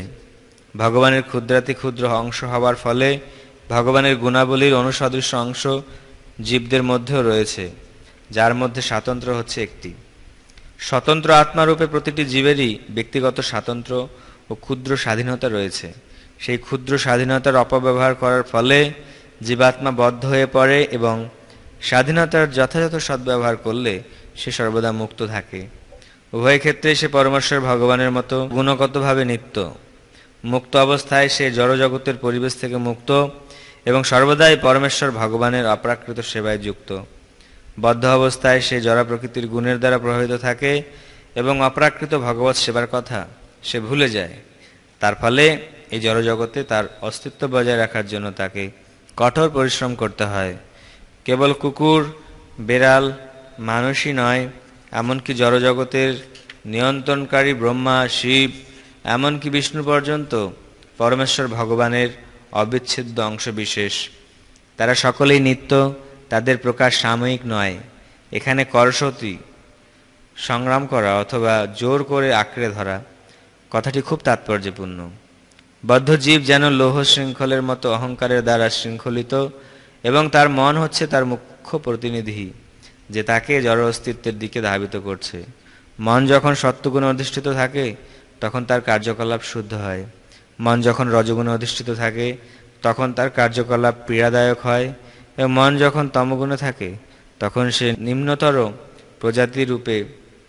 ভগবানের ক্ষুদ্রাতি ক্ষুদ্র অংশ হওয়ার ফলে ভগবানের গুণাবলীর অনুসদৃশ্য অংশ জীবদের মধ্যেও রয়েছে, যার মধ্যে স্বাতন্ত্র হচ্ছে একটি। স্বতন্ত্র আত্মারূপে প্রতিটি জীবেরই ব্যক্তিগত স্বাতন্ত্র ও ক্ষুদ্র স্বাধীনতা রয়েছে। সেই ক্ষুদ্র স্বাধীনতার অপব্যবহার করার ফলে জীবাত্মা বদ্ধ হয়ে পড়ে এবং স্বাধীনতার যথাযথ সদ্ব্যবহার করলে সে সর্বদা মুক্ত থাকে। উভয় ক্ষেত্রে সে পরমেশ্বর ভগবানের মতো গুণগতভাবে নিত্য। মুক্ত অবস্থায় সে জড়জগতের পরিবেশ থেকে মুক্ত এবং সর্বদাই পরমেশ্বর ভগবানের অপ্রাকৃত সেবায় যুক্ত। বদ্ধ অবস্থায় সে জরা প্রকৃতির গুণের দ্বারা প্রভাবিত থাকে এবং অপ্রাকৃত ভগবত সেবার কথা সে ভুলে যায়। তার ফলে এই জড়জগতে তার অস্তিত্ব বজায় রাখার জন্য তাকে কঠোর পরিশ্রম করতে হয়। কেবল কুকুর, বেড়াল মানুষই নয়, এমনকি জড়জগতের নিয়ন্ত্রণকারী ব্রহ্মা, শিব, এমনকি বিষ্ণু পর্যন্ত পরমেশ্বর ভগবানের অবিচ্ছেদ্য অংশ বিশেষ তারা সকলেই নিত্য, তাদের প্রকাশ সাময়িক নয়। এখানে করসতি, সংগ্রাম করা অথবা জোর করে আঁকড়ে ধরা, কথাটি খুব তাৎপর্যপূর্ণ। বদ্ধ জীব যেন লৌহ শৃঙ্খলের মতো অহংকারের দ্বারা শৃঙ্খলিত এবং তার মন হচ্ছে তার মুখ্য প্রতিনিধি, যে তাকে জড় অস্তিত্বের দিকে ধাবিত করছে। মন যখন সত্যগুণে অধিষ্ঠিত থাকে, তখন তার কার্যকলাপ শুদ্ধ হয়। মন যখন রজগুণে অধিষ্ঠিত থাকে, তখন তার কার্যকলাপ পীড়াদায়ক হয় এবং মন যখন তমগুণে থাকে, তখন সে নিম্নতর প্রজাতি রূপে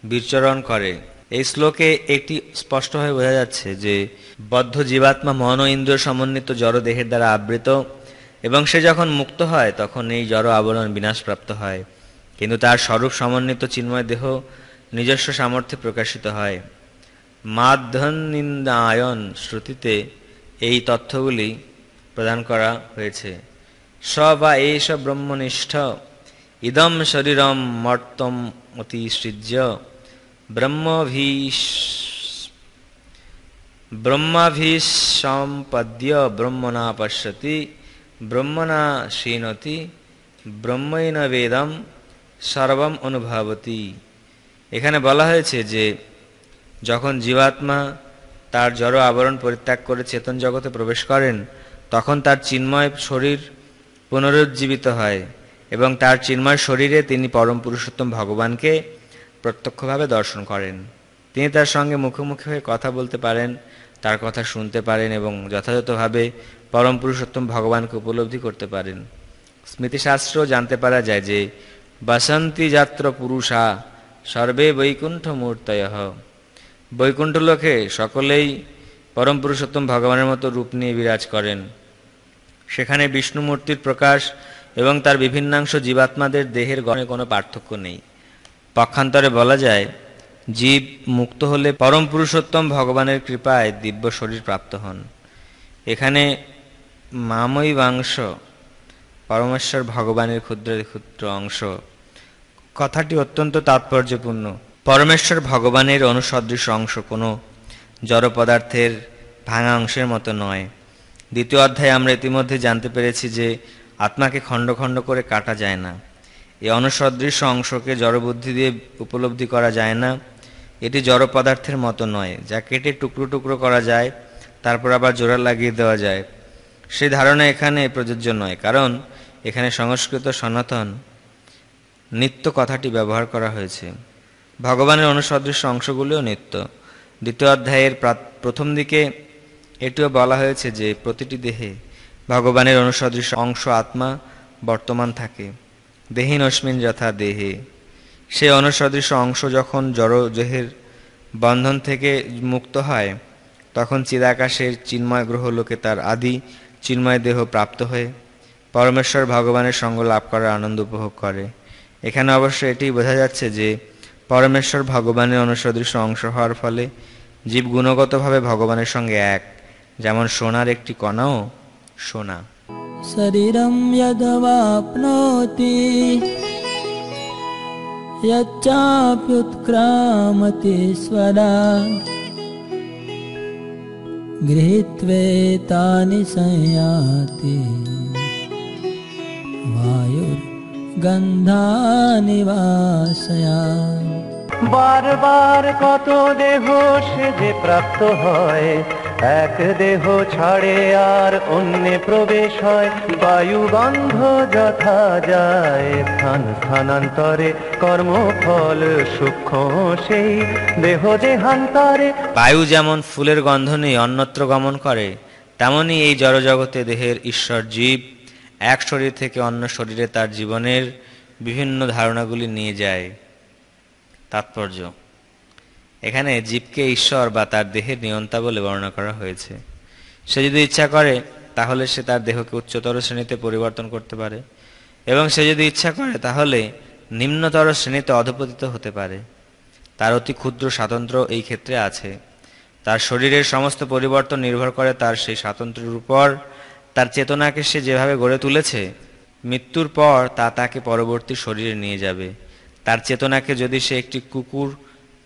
বিচরণ করে। এই শ্লোকে একটি স্পষ্ট হয়ে বোঝা যাচ্ছে যে, বদ্ধ জীবাত্মা মন ও ইন্দ্রিয় সমন্বিত জড় দেহের দ্বারা আবৃত এবং সে যখন মুক্ত হয়, তখন এই জড় আবরণ বিনাশপ্রাপ্ত হয়। কিন্তু তার স্বরূপ সমন্বিত চিন্ময় দেহ নিজস্ব সামর্থ্যে প্রকাশিত হয়। মাধ্যনিন্দায়ন শ্রুতিতে এই তথ্যগুলি প্রদান করা হয়েছে। স বা এইস ব্রহ্মনিষ্ঠ, ইদম শরীরম মর্তম অতি সৃজ্য ব্রহ্মভীষ ব্রহ্মাভিসম্পদ্য ব্রহ্মণা পশ্যতি ব্রহ্মণা শীনতি, ব্রহ্মৈন বেদম, সর্বম অনুভবতি। এখানে বলা হয়েছে যে যখন জীবাত্মা তার জড় আবরণ পরিত্যাগ করে চেতন জগতে প্রবেশ করেন, তখন তার চিন্ময় শরীর পুনরুজ্জীবিত হয় এবং তার চিন্ময় শরীরে তিনি পরম পুরুষোত্তম ভগবানকে প্রত্যক্ষভাবে দর্শন করেন। তিনি তার সঙ্গে মুখোমুখি হয়ে কথা বলতে পারেন, তার কথা শুনতে পারেন এবং যথাযথভাবে পরম পুরুষোত্তম ভগবানকে উপলব্ধি করতে পারেন। স্মৃতিশাস্ত্র জানতে পারা যায় যে, বসন্তি যাত্র পুরুষা, সর্বে বৈকুণ্ঠ মূর্তয়। বৈকুণ্ঠ লোকে সকলেই পরম পুরুষোত্তম ভগবানের মতো রূপ নিয়ে বিরাজ করেন। সেখানে বিষ্ণুমূর্তির প্রকাশ এবং তার বিভিন্নাংশ জীবাত্মাদের দেহের গণে কোনো পার্থক্য নেই। পক্ষান্তরে বলা যায়, জীব মুক্ত হলে পরম পুরুষোত্তম ভগবানের কৃপায় দিব্য শরীর প্রাপ্ত হন। এখানে মাময়ী বাংশ পরমেশ্বর ভগবানের ক্ষুদ্র ক্ষুদ্র অংশ। কথাটি অত্যন্ত তাৎপর্যপূর্ণ। পরমেশ্বর ভগবানের অনুসদৃশ অংশ কোনো জড় পদার্থের ভাঙা অংশের মতো নয়। দ্বিতীয় অধ্যায়ে আমরা ইতিমধ্যে জানতে পেরেছি যে আত্মাকে খণ্ড খণ্ড করে কাটা যায় না। এই অনুসদৃশ অংশকে জড়বুদ্ধি দিয়ে উপলব্ধি করা যায় না। এটি জড় পদার্থের মতো নয়। যা কেটে টুকরো টুকরো করা যায়, তারপর আবার জোড়া লাগিয়ে দেওয়া যায়। সেই ধারণা এখানে প্রযোজ্য নয়, কারণ এখানে সংস্কৃত সনাতন নিত্য কথাটি ব্যবহার করা হয়েছে। ভগবানের অনুসদৃশ্য অংশগুলিও নিত্য। দ্বিতীয় অধ্যায়ের প্রথম দিকে এটিও বলা হয়েছে যে প্রতিটি দেহে ভগবানের অনুসদৃশ অংশ আত্মা বর্তমান থাকে। দেহীন অস্মিন যথা দেহে। সে অনুসদৃশ অংশ যখন জড় দেহের বন্ধন থেকে মুক্ত হয়, তখন চিদাকাশের চিন্ময় গ্রহ লোকে তার আদি চিন্ময় দেহ প্রাপ্ত হয়ে পরমেশ্বর ভগবানের সঙ্গ লাভ করার আনন্দ উপভোগ করে। এখানে অবশ্য এটি বোঝা যাচ্ছে যে পরমেশ্বর ভগবানের অনুসদৃশ অংশ হওয়ার ফলে জীব গুণগতভাবে ভগবানের সঙ্গে এক যেমন সোনার একটি কণাও সোনা शरीरं यदवाप्नोति यच्चाप्युत्क्रामति स्वरा गृहीत्वेतानि संयाति वायुर्गन्धानि গন্ধানিবাসয়া। বারবার কত দেহ সে যে প্রাপ্ত হয় এক দেহ ছাড়ে আর অন্যে প্রবেশ হয়। বায়ু বায়ুগন্ধ যথা যায় স্থান স্থানান্তরে কর্মফল সূক্ষ্ম সেই দেহ দেহান্তরে বায়ু যেমন ফুলের গন্ধ নিয়ে অন্যত্র গমন করে তেমনি এই জড়জগতে দেহের ঈশ্বর জীব এক শরীর থেকে অন্য শরীরে তার জীবনের বিভিন্ন ধারণাগুলি নিয়ে যায়। তাৎপর্য। এখানে জীবকে ঈশ্বর বা তার দেহের নিয়ন্তা বলে বর্ণনা করা হয়েছে। সে যদি ইচ্ছা করে, তাহলে সে তার দেহকে উচ্চতর শ্রেণীতে পরিবর্তন করতে পারে। এবং সে যদি ইচ্ছা করে, তাহলে নিম্নতর শ্রেণীতে অধপতিত হতে পারে। তার অতি ক্ষুদ্র স্বাতন্ত্র্য এই ক্ষেত্রে আছে। তার শরীরের সমস্ত পরিবর্তন নির্ভর করে তার সেই স্বাতন্ত্র্যের উপর তার চেতনাকে সে যেভাবে গড়ে তুলেছে, মৃত্যুর পর তা তাকে পরবর্তী শরীরে নিয়ে যাবে। তার চেতনাকে যদি সে একটি কুকুর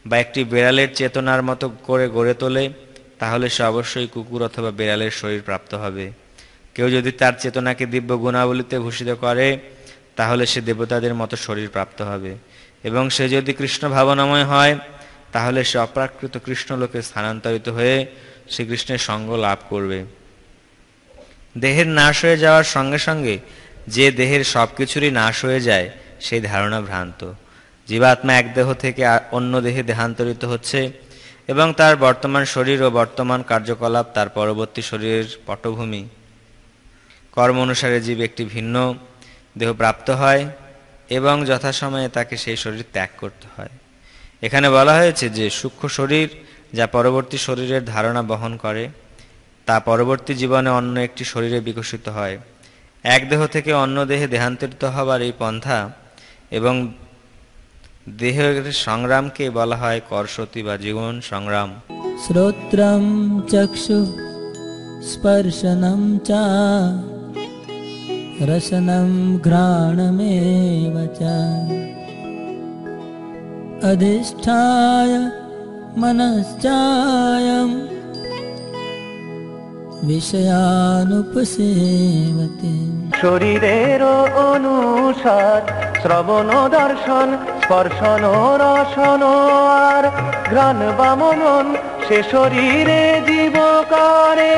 বা একটি বেড়ালের চেতনার মতো করে গড়ে তোলে, তাহলে সে অবশ্যই কুকুর অথবা বেড়ালের শরীর প্রাপ্ত হবে। কেউ যদি তার চেতনাকে দিব্য গুণাবলীতে ভূষিত করে, তাহলে সে দেবতাদের মতো শরীর প্রাপ্ত হবে। এবং সে যদি কৃষ্ণ ভাবনাময় হয়, তাহলে সে অপ্রাকৃত কৃষ্ণলোকে স্থানান্তরিত হয়ে শ্রীকৃষ্ণের সঙ্গ লাভ করবে। দেহের নাশ হয়ে যাওয়ার সঙ্গে সঙ্গে যে দেহের সব কিছুরই নাশ হয়ে যায়, সেই ধারণা ভ্রান্ত। জীবাত্মা এক দেহ থেকে অন্য দেহে দেহান্তরিত হচ্ছে এবং তার বর্তমান শরীর ও বর্তমান কার্যকলাপ তার পরবর্তী শরীরের পটভূমি। কর্ম অনুসারে জীব একটি ভিন্ন দেহ প্রাপ্ত হয় এবং যথাসময়ে তাকে সেই শরীর ত্যাগ করতে হয়। এখানে বলা হয়েছে যে সূক্ষ্ম শরীর যা পরবর্তী শরীরের ধারণা বহন করে তা পরবর্তী জীবনে অন্য একটি শরীরে বিকশিত হয়। এক দেহ থেকে অন্য দেহে দেহান্তরিত হবার এই পন্থা এবং দেহের সংগ্রামকে বলা হয় করসতি বা জীবন সংগ্রাম। শ্রোত্রম চক্ষু স্পর্শনম চা রসনম ঘ্রাণমেব চা। অধিষ্ঠায় মনশ্চায় বিষয়ানুপসেবতে শরীরের অনুসার শ্রবণ দর্শন স্পর্শন রসন আর। ঘ্রাণ বামন সে শরীরে জীব করে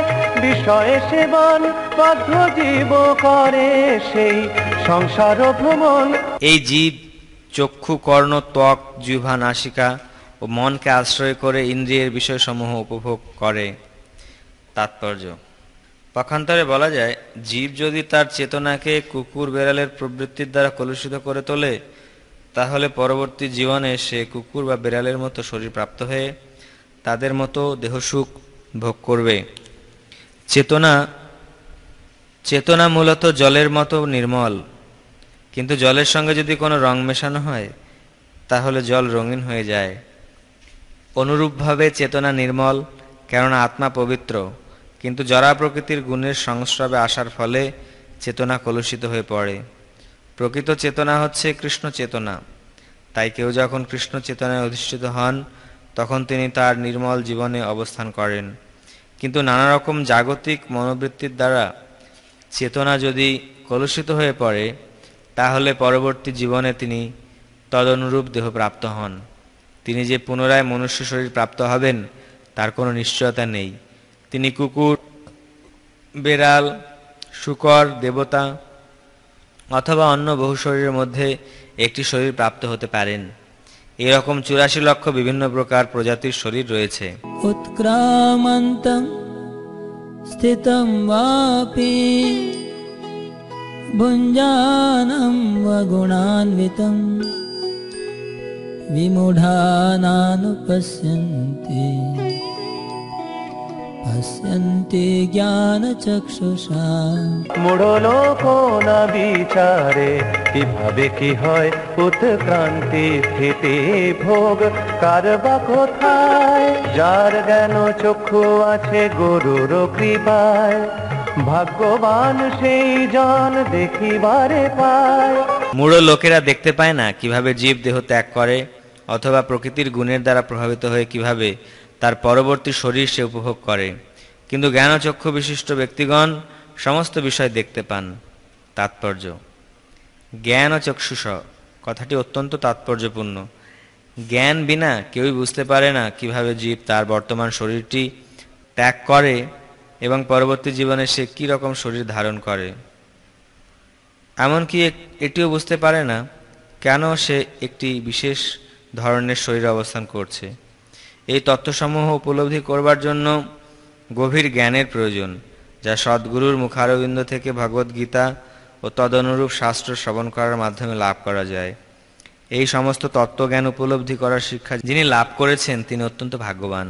বিষয় সেবন বাধ্য জীব করে সেই সংসার ভ্রমণ। এই জীব চক্ষু কর্ণ ত্বক জিহ্বা নাসিকা ও মনকে আশ্রয় করে ইন্দ্রিয়ের বিষয়সমূহ উপভোগ করে। তাৎপর্য। পক্ষান্তরে বলা যায়, জীব যদি তার চেতনাকে কুকুর বেড়ালের প্রবৃত্তির দ্বারা কলুষিত করে তোলে, তাহলে পরবর্তী জীবনে সে কুকুর বা বেড়ালের মতো শরীর প্রাপ্ত হয়ে তাদের মতো দেহসুখ ভোগ করবে। চেতনা চেতনা মূলত জলের মতো নির্মল। কিন্তু জলের সঙ্গে যদি কোনো রং মেশানো হয়, তাহলে জল রঙিন হয়ে যায়। অনুরূপভাবে চেতনা নির্মল, কেননা আত্মা পবিত্র। কিন্তু জরা প্রকৃতির গুণের সংস্রবে আসার ফলে চেতনা কলুষিত হয়ে পড়ে। প্রকৃত চেতনা হচ্ছে কৃষ্ণ চেতনা। তাই কেউ যখন কৃষ্ণ চেতনায় অধিষ্ঠিত হন, তখন তিনি তার নির্মল জীবনে অবস্থান করেন। কিন্তু নানা রকম জাগতিক মনোবৃত্তির দ্বারা চেতনা যদি কলুষিত হয়ে পড়ে, তাহলে পরবর্তী জীবনে তিনি তদনুরূপ দেহ প্রাপ্ত হন। তিনি যে পুনরায় মনুষ্য শরীর প্রাপ্ত হবেন, তার কোনো নিশ্চয়তা নেই। তিনি কুকুর, বেড়াল, শুকর, দেবতা অথবা অন্য বহু শরীরের মধ্যে একটি শরীর প্রাপ্ত হতে পারেন। এরকম চুরাশি লক্ষ বিভিন্ন প্রকার প্রজাতির শরীর রয়েছে। উৎক্রামন্তম স্থিতম पश्यन्ति ज्ञानचक्षुषा মূঢ় লোক না বিচারে কিভাবে কি হয় উৎক্রান্তি স্থিতি ভোগ কার বা কোথায় যার জ্ঞান চক্ষু আছে গরুর কৃপায় ভাগ্যবান সেই জন দেখিবারে পায় মূঢ় লোকেরা দেখতে পায় না কিভাবে জীব দেহ ত্যাগ করে অথবা প্রকৃতির গুণের দ্বারা প্রভাবিত হয়ে কিভাবে তার পরবর্তী শরীর সে উপভোগ করে। কিন্তু জ্ঞানচক্ষু বিশিষ্ট ব্যক্তিগণ সমস্ত বিষয় দেখতে পান। তাৎপর্য। জ্ঞান ও চক্ষুষ কথাটি অত্যন্ত তাৎপর্যপূর্ণ। জ্ঞান বিনা কেউই বুঝতে পারে না কীভাবে জীব তার বর্তমান শরীরটি ত্যাগ করে এবং পরবর্তী জীবনে সে কী রকম শরীর ধারণ করে। এমনকি এটিও বুঝতে পারে না কেন সে একটি বিশেষ ধরনের শরীর অবস্থান করছে। এই তত্ত্বসমূহ উপলব্ধি করবার জন্য গভীর জ্ঞানের প্রয়োজন, যা সদ্গুরুর মুখারবিন্দ থেকে ভগবদ্গীতা ও তদনুরূপ শাস্ত্র শ্রবণ করার মাধ্যমে লাভ করা যায়। এই সমস্ত তত্ত্বজ্ঞান উপলব্ধি করার শিক্ষা যিনি লাভ করেছেন, তিনি অত্যন্ত ভাগ্যবান।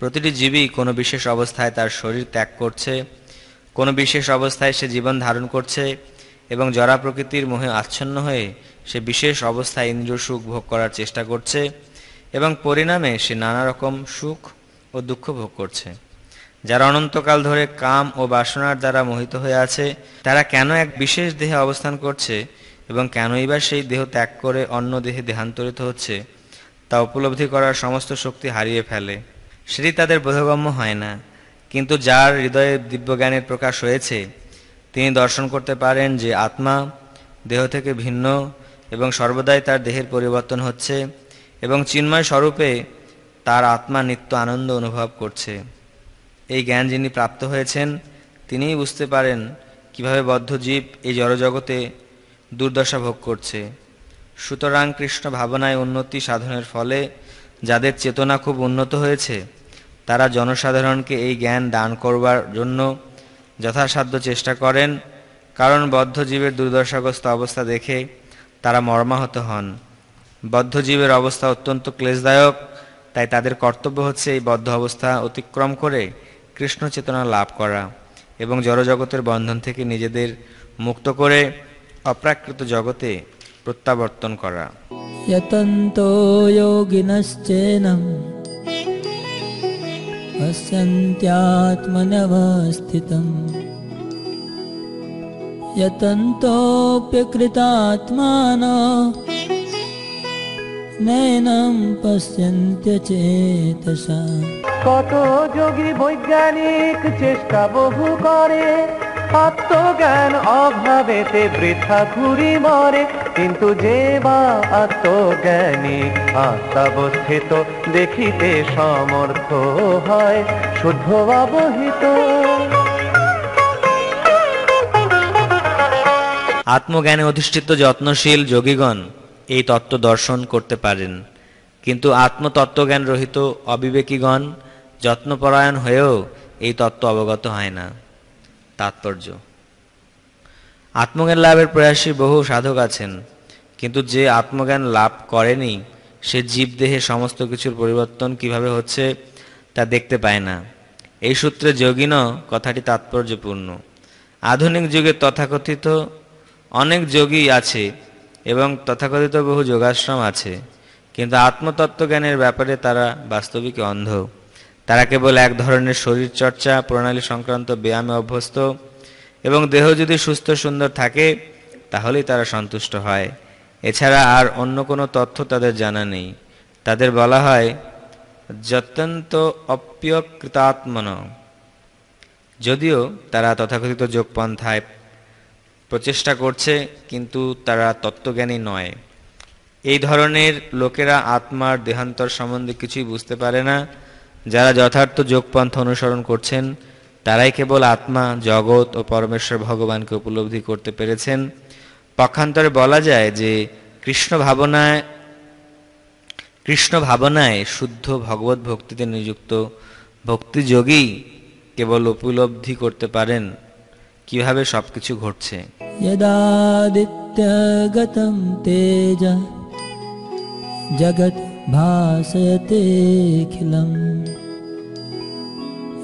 প্রতিটি জীবই কোনো বিশেষ অবস্থায় তার শরীর ত্যাগ করছে, কোনো বিশেষ অবস্থায় সে জীবন ধারণ করছে এবং জরা প্রকৃতির মোহে আচ্ছন্ন হয়ে সে বিশেষ অবস্থায় ইন্দ্রিয় সুখ ভোগ করার চেষ্টা করছে। এবং পরিণামে সে নানা রকম সুখ ও দুঃখ ভোগ করছে। যারা অনন্তকাল ধরে কাম ও বাসনার দ্বারা মোহিত হয়ে আছে, তারা কেন এক বিশেষ দেহে অবস্থান করছে এবং কেনই বা সেই দেহ ত্যাগ করে অন্য দেহে দেহান্তরিত হচ্ছে, তা উপলব্ধি করার সমস্ত শক্তি হারিয়ে ফেলে। সেটি তাদের বোধগম্য হয় না। কিন্তু যার হৃদয়ে দিব্যজ্ঞানের প্রকাশ হয়েছে, তিনি দর্শন করতে পারেন যে আত্মা দেহ থেকে ভিন্ন এবং সর্বদাই তার দেহের পরিবর্তন হচ্ছে এবং চিন্ময় স্বরূপে তার আত্মা নিত্য আনন্দ অনুভব করছে। এই জ্ঞান যিনি প্রাপ্ত হয়েছেন, তিনিই বুঝতে পারেন কীভাবে বদ্ধ জীব এই জড়জগতে দুর্দশা ভোগ করছে। সুতরাং কৃষ্ণ ভাবনায় উন্নতি সাধনের ফলে যাদের চেতনা খুব উন্নত হয়েছে, তারা জনসাধারণকে এই জ্ঞান দান করবার জন্য যথাসাধ্য চেষ্টা করেন, কারণ বদ্ধ জীবের দুর্দশাগ্রস্ত অবস্থা দেখে তারা মর্মাহত হন। বদ্ধ জীবের অবস্থা অত্যন্ত ক্লেশদায়ক তাই তাদের কর্তব্য হচ্ছে এই বদ্ধ অবস্থা অতিক্রম করে কৃষ্ণ চেতনা লাভ করা এবং জড়জগতের বন্ধন থেকে নিজেদের মুক্ত করে অপ্রাকৃত জগতে প্রত্যাবর্তন করা यतन्तो योगिनश्चेनं पश्यन्त्यात्मनवस्थितम् यतन्तोऽप्यकृतात्मानो নয়নম পশ্যন্ত চেতসা। কত যোগী বৈজ্ঞানিক চেষ্টা বহু করে আত্মজ্ঞান অভাবেতে বৃথা ঘুরি মরে কিন্তু যে বা আত্মজ্ঞানী আত্মাবস্থিত দেখিতে সমর্থ হয় শুদ্ধ অবহিত। আত্মজ্ঞানে অধিষ্ঠিত যত্নশীল যোগীগণ এই তত্ত্ব দর্শন করতে পারেন। কিন্তু আত্মতত্ত্বজ্ঞান রহিত অবিবেকীগণ যত্নপরায়ণ হয়েও এই তত্ত্ব অবগত হয় না। তাৎপর্য। আত্মজ্ঞান লাভের প্রয়াসী বহু সাধক আছেন, কিন্তু যে আত্মজ্ঞান লাভ করেনি, সে জীবদেহে সমস্ত কিছুর পরিবর্তন কীভাবে হচ্ছে তা দেখতে পায় না। এই সূত্রে যোগিন কথাটি তাৎপর্যপূর্ণ। আধুনিক যুগে তথাকথিত অনেক যোগী আছে এবং তথাকথিত বহু যোগাশ্রম আছে, কিন্তু আত্মতত্ত্বজ্ঞানের ব্যাপারে তারা বাস্তবিক অন্ধ। তারা কেবল এক ধরনের শরীর চর্চা প্রণালী সংক্রান্ত ব্যায়ামে অভ্যস্ত এবং দেহ যদি সুস্থ সুন্দর থাকে, তাহলেই তারা সন্তুষ্ট হয়। এছাড়া আর অন্য কোনো তথ্য তাদের জানা নেই। তাদের বলা হয়, যত্যন্ত অপ্যকৃতাত্মন যদিও তারা তথাকথিত যোগপন্থায় প্রচেষ্টা করছে, কিন্তু তারা তত্ত্বজ্ঞানী নয়। এই ধরনের লোকেরা আত্মার দেহান্তর সম্বন্ধে কিছুই বুঝতে পারে না। যারা যথার্থ যোগপন্থ অনুসরণ করছেন, তারাই কেবল আত্মা, জগৎ ও পরমেশ্বর ভগবানকে উপলব্ধি করতে পেরেছেন। পক্ষান্তরে বলা যায় যে, কৃষ্ণ ভাবনায় কৃষ্ণ ভাবনায় শুদ্ধ ভগবত ভক্তিতে নিযুক্ত ভক্তিযোগী কেবল উপলব্ধি করতে পারেন। কিভাবে সবকিছু ঘটছে यदादित्यगतं तेज जगत् भासयतेऽखिलम्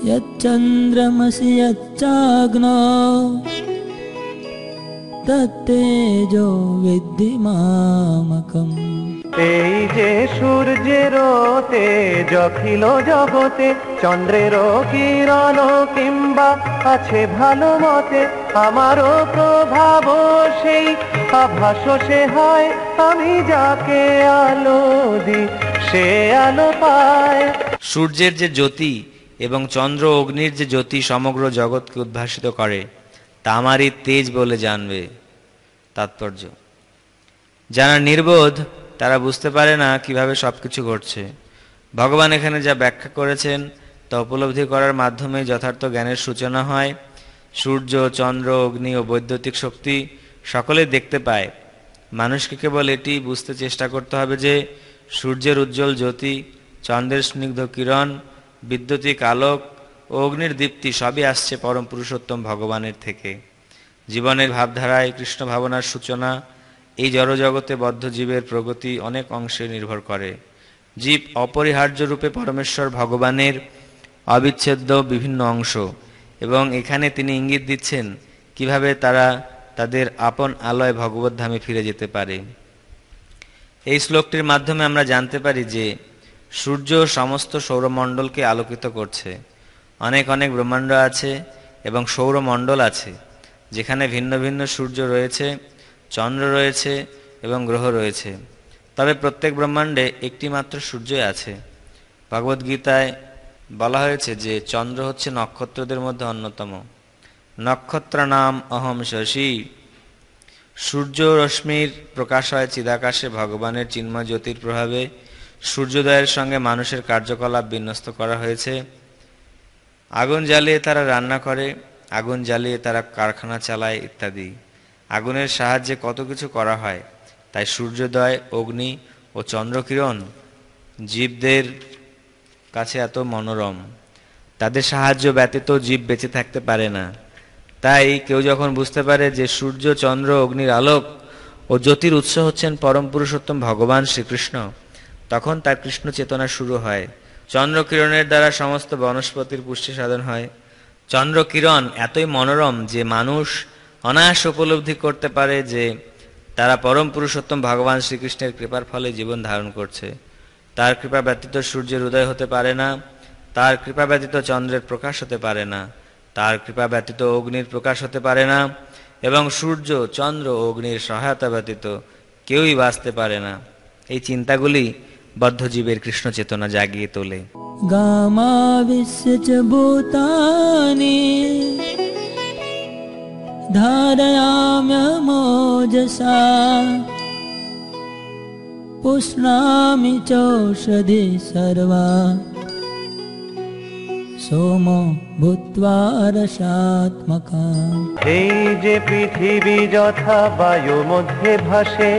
यच्चन्द्रमसि यच्चाग्नो तत्तेजो विद्धि मामकम् এই যে সূর্যের তেজ অখিল জগতে, চন্দ্রের কিরণ কিংবা আছে ভালো মতে, আমারও প্রভাব সেই আভাস সে হয়, আমি যাকে আলো দি সে আলো পায়। সূর্যের যে জ্যোতি এবং চন্দ্র অগ্নির যে জ্যোতি সমগ্র জগৎকে উদ্ভাসিত করে, তা আমারই তেজ বলে জানবে তাৎপর্য। যারা নির্বোধ তারা বুঝতে পারে না কীভাবে সব কিছু ঘটছে। ভগবান এখানে যা ব্যাখ্যা করেছেন তা উপলব্ধি করার মাধ্যমে যথার্থ জ্ঞানের সূচনা হয়। সূর্য, চন্দ্র, অগ্নি ও বৈদ্যুতিক শক্তি সকলেই দেখতে পায়। মানুষকে কেবল এটি বুঝতে চেষ্টা করতে হবে যে সূর্যের উজ্জ্বল জ্যোতি, চন্দ্রের স্নিগ্ধ কিরণ, বিদ্যুতিক আলোক ও অগ্নির দীপ্তি সবই আসছে পরম পুরুষোত্তম ভগবানের থেকে। জীবনের ভাবধারায় কৃষ্ণ ভাবনার সূচনা এই জড়জগতে বদ্ধ জীবের প্রগতি অনেক অংশে নির্ভর করে। জীব অপরিহার্য রূপে পরমেশ্বর ভগবানের অবিচ্ছেদ্য বিভিন্ন অংশ, এবং এখানে তিনি ইঙ্গিত দিচ্ছেন কীভাবে তারা তাদের আপন আলয় ভগবত ধামে ফিরে যেতে পারে। এই শ্লোকটির মাধ্যমে আমরা জানতে পারি যে সূর্য সমস্ত সৌরমণ্ডলকে আলোকিত করছে। অনেক অনেক ব্রহ্মাণ্ড আছে এবং সৌরমণ্ডল আছে, যেখানে ভিন্ন ভিন্ন সূর্য রয়েছে চন্দ্র রয়েছে এবং গ্রহ রয়েছে। তবে প্রত্যেক ব্রহ্মাণ্ডে একটি মাত্র সূর্যই আছে। ভগবদ্গীতায় বলা হয়েছে যে চন্দ্র হচ্ছে নক্ষত্রদের মধ্যে অন্যতম। নক্ষত্র নাম অহম শশী। সূর্য রশ্মির প্রকাশ হয় চিদাকাশে ভগবানের চিন্ময় জ্যোতির প্রভাবে। সূর্যোদয়ের সঙ্গে মানুষের কার্যকলাপ বিন্যস্ত করা হয়েছে। আগুন জ্বালিয়ে তারা রান্না করে, আগুন জ্বালিয়ে তারা কারখানা চালায় ইত্যাদি। আগুনের সাহায্যে কত কিছু করা হয়? তাই সূর্যোদয়, অগ্নি ও চন্দ্রকিরণ জীবদের কাছে এত মনোরম। তাদের সাহায্য ব্যতীত জীব বেঁচে থাকতে পারে না। তাই কেউ যখন বুঝতে পারে যে সূর্য, চন্দ্র, অগ্নির আলোক ও জ্যোতির উৎস হচ্ছেন পরম পুরুষোত্তম ভগবান শ্রীকৃষ্ণ, তখন তার কৃষ্ণ চেতনা শুরু হয়। চন্দ্রকিরণের দ্বারা সমস্ত বনস্পতির পুষ্টি সাধন হয়। চন্দ্রকিরণ এতই মনোরম যে মানুষ অনায়াস উপলব্ধি করতে পারে যে তারা পরম পুরুষোত্তম ভগবান শ্রীকৃষ্ণের কৃপার ফলে জীবন ধারণ করছে। তার কৃপা ব্যতীত সূর্যের উদয় হতে পারে না, তার কৃপা ব্যতীত চন্দ্রের প্রকাশ হতে পারে না, তার কৃপা ব্যতীত অগ্নির প্রকাশ হতে পারে না এবং সূর্য, চন্দ্র অগ্নির সহায়তা ব্যতীত কেউই বাঁচতে পারে না। এই চিন্তাগুলি বদ্ধজীবের কৃষ্ণ চেতনা জাগিয়ে তোলে। গামা বিশ্ব ভূতানি। धारयाम्यमोजसा पुष्णामि चौषधि सर्वा सोमो भूत्वा रसात्मका এই যে পৃথিবী যথা বায়ু মধ্যে ভাসে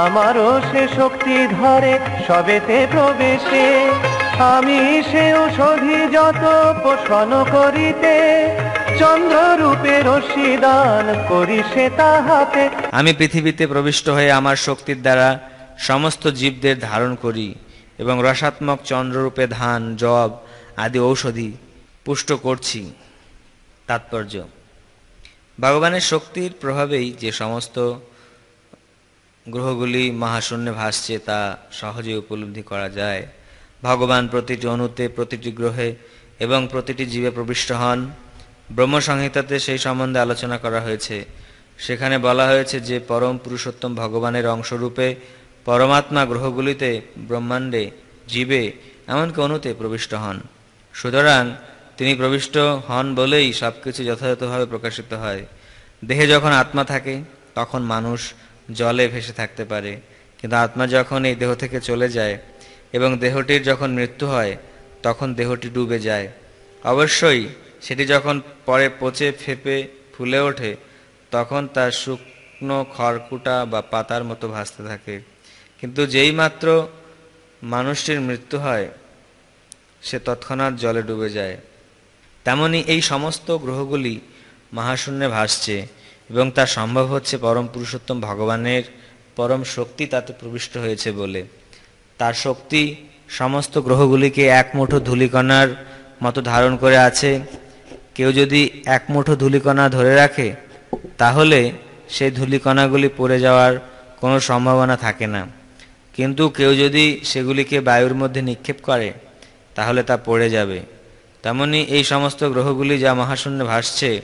আমারও সে শক্তি ধরে সবেতে প্রবেশে আমি সে ঔষধি যত পোষণ করিতে আমি পৃথিবীতে প্রবিষ্ট হয়ে আমার শক্তির দ্বারা সমস্ত জীবদের ধারণ করি এবং রসাত্মক চন্দ্ররূপে ধান, জব আদি ঔষধি পুষ্ট করছি। তাৎপর্য। ভগবানের শক্তির প্রভাবেই যে সমস্ত গ্রহগুলি মহাশূন্যে ভাসছে তা সহজে উপলব্ধি করা যায়। ভগবান প্রতিটি অণুতে, প্রতিটি গ্রহে এবং প্রতিটি জীবে প্রবিষ্ট হন। ব্রহ্মসংহিতাতে সেই সম্বন্ধে আলোচনা করা হয়েছে। সেখানে বলা হয়েছে যে পরম পুরুষোত্তম ভগবানের অংশরূপে পরমাত্মা গ্রহগুলিতে ব্রহ্মাণ্ডে জীবে এমনকি অনুতে প্রবিষ্ট হন। সুতরাং তিনি প্রবিষ্ট হন বলেই সব কিছু যথাযথভাবে প্রকাশিত হয়। দেহে যখন আত্মা থাকে, তখন মানুষ জলে ভেসে থাকতে পারে। কিন্তু আত্মা যখন এই দেহ থেকে চলে যায় এবং দেহটির যখন মৃত্যু হয়, তখন দেহটি ডুবে যায়। অবশ্যই সেটি যখন পরে পচে ফেপে ফুলে ওঠে, তখন তার শুকনো খড়কুটা বা পাতার মতো ভাসতে থাকে। কিন্তু যেই মাত্র মানুষটির মৃত্যু হয়, সে তৎক্ষণাৎ জলে ডুবে যায়। তেমনি এই সমস্ত গ্রহগুলি মহাশূন্যে ভাসছে এবং তা সম্ভব হচ্ছে পরম পুরুষোত্তম ভগবানের পরম শক্তি তাতে প্রবিষ্ট হয়েছে বলে। তার শক্তি সমস্ত গ্রহগুলিকে এক মুঠো ধূলিকণার মতো ধারণ করে আছে। কেউ যদি এক মুঠো ধূলিকণা ধরে রাখে, তাহলে সেই ধূলিকণাগুলি পড়ে যাওয়ার কোনো সম্ভাবনা থাকে না। কিন্তু কেউ যদি সেগুলিকে বায়ুর মধ্যে নিক্ষেপ করে, তাহলে তা পড়ে যাবে। তেমনি এই সমস্ত গ্রহগুলি যা মহাশূন্যে ভাসছে,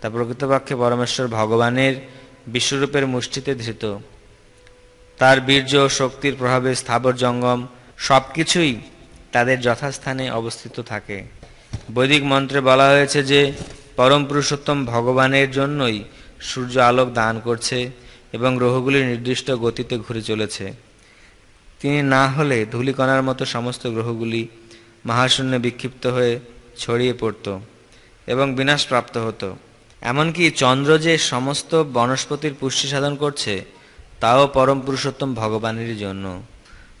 তা প্রকৃতপক্ষে পরমেশ্বর ভগবানের বিশ্বরূপের মুষ্টিতে ধৃত। তার বীর্য, শক্তির প্রভাবে স্থাবর জঙ্গম সব কিছুই তাদের যথাস্থানে অবস্থিত থাকে। বৈদিক মন্ত্রে বলা হয়েছে যে, পরম পুরুষোত্তম ভগবানের জন্যই সূর্য আলোক দান করছে এবং গ্রহগুলি নির্দিষ্ট গতিতে ঘুরে চলেছে। তিনি না হলে ধূলিকণার মতো সমস্ত গ্রহগুলি মহাশূন্যে বিক্ষিপ্ত হয়ে ছড়িয়ে পড়ত এবং বিনাশপ্রাপ্ত হতো। এমনকি চন্দ্র যে সমস্ত বনস্পতির পুষ্টি সাধন করছে, তাও পরম পুরুষোত্তম ভগবানেরই জন্য।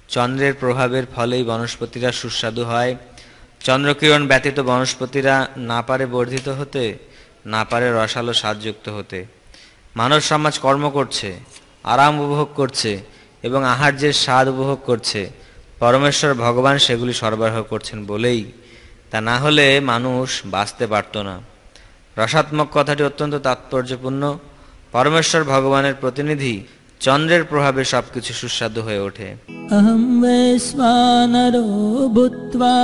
চন্দ্রের প্রভাবের ফলেই বনস্পতিরা সুস্বাদু হয় চন্দ্রকিরণ ব্যতীত বনস্পতিরা না পারে বর্ধিত হতে, না পারে রসালো স্বাদযুক্ত হতে। মানব সমাজ কর্ম করছে, আরাম উপভোগ করছে এবং আহার্যের স্বাদ উপভোগ করছে। পরমেশ্বর ভগবান সেগুলি সরবরাহ করছেন বলেই। তা না হলে মানুষ বাঁচতে পারত না। রসাত্মক কথাটি অত্যন্ত তাৎপর্যপূর্ণ। পরমেশ্বর ভগবানের প্রতিনিধি চন্দ্রের প্রভাবে সবকিছু সুস্বাদু হয়ে ওঠে अहं वैश्वानरो भूत्वा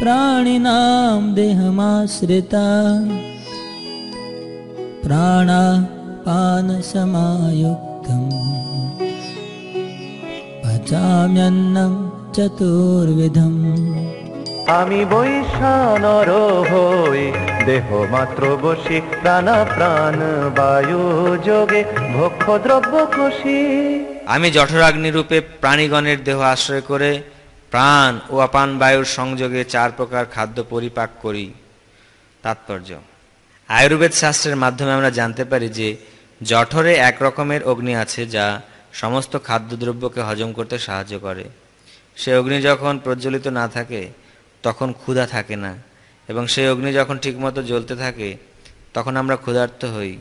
प्राणिनां देहमाश्रिता प्राणापानसमायुक्तम् पचाम्यन्नं चतुर्विधम् আমি বৈশানর হই, দেহ মাত্র বসি, প্রাণা প্রাণ বায়ু যোগে, ভক্ষ দ্রব্য খুশি আমি জঠরাগ্নিরূপে প্রাণীগণের দেহ আশ্রয় করে, প্রাণ ও অপান বায়ুর সংযোগে চার প্রকার খাদ্য পরিপাক করি। তাৎপর্য। আয়ুর্বেদ শাস্ত্রের মাধ্যমে আমরা জানতে পারি যে, জঠরে এক রকমের অগ্নি আছে যা সমস্ত খাদ্যদ্রব্যকে হজম করতে সাহায্য করে। সে অগ্নি যখন প্রজ্বলিত না থাকে তখন ক্ষুধা থাকে না। এবং সেই অগ্নি যখন ঠিকমতো জ্বলতে থাকে, তখন আমরা ক্ষুধার্ত হই।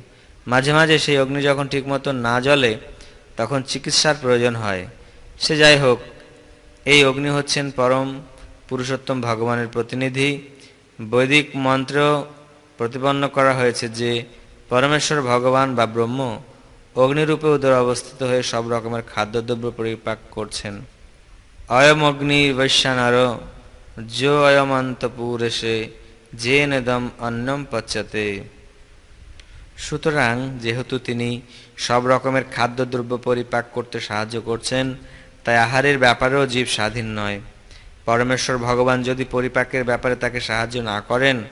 মাঝে মাঝে সেই অগ্নি যখন ঠিকমতো না জ্বলে, তখন চিকিৎসার প্রয়োজন হয়। সে যাই হোক, এই অগ্নি হচ্ছেন পরম পুরুষোত্তম ভগবানের প্রতিনিধি। বৈদিক মন্ত্র প্রতিপন্ন করা হয়েছে যে, পরমেশ্বর ভগবান বা ব্রহ্ম অগ্নিরূপে উদর অবস্থিত হয়ে সব রকমের খাদ্যদ্রব্য পরিপাক করছেন। অয়ম অগ্নি বৈশ্যানার যো অয়মন্তপুরেশে যে নেদম অন্নম পচ্যতে সুতরাং যেহেতু তিনি সব রকমের খাদ্যদ্রব্য পরিপাক করতে সাহায্য করছেন, তাই আহারের ব্যাপারেও জীব স্বাধীন নয়। পরমেশ্বর ভগবান যদি পরিপাকের ব্যাপারে তাকে সাহায্য না করেন,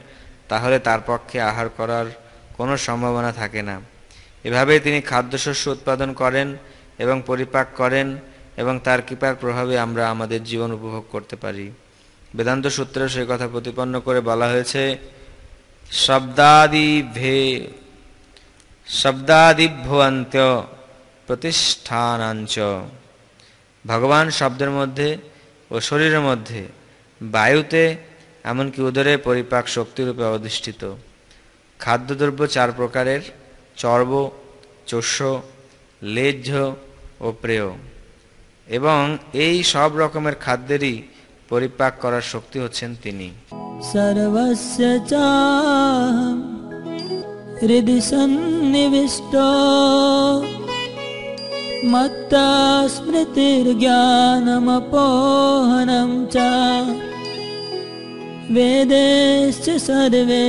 তাহলে তার পক্ষে আহার করার কোনো সম্ভাবনা থাকে না। এভাবেই তিনি খাদ্যশস্য উৎপাদন করেন এবং পরিপাক করেন এবং তার কৃপার প্রভাবে আমরা আমাদের জীবন উপভোগ করতে পারি। বেদান্ত সূত্রে সেই কথা প্রতিপন্ন করে বলা হয়েছে, শব্দাদি ভে, শব্দাদিভ্যন্ত প্রতিষ্ঠানাঞ্চ। ভগবান শব্দের মধ্যে ও শরীরের মধ্যে, বায়ুতে এমনকি উদরে পরিপাক শক্তিরূপে অধিষ্ঠিত। খাদ্যদ্রব্য চার প্রকারের, চর্ব চস্য লেজ্জ ও প্রেয়। এবং এই সব রকমের খাদ্যেরই পরিপাক করার শক্তি হচ্ছেন তিনি सर्वस्य चाहं हृदि सन्निविष्टो मत्ता स्मृतिर्ज्ञानमपोहनं च वेदेश्च सर्वे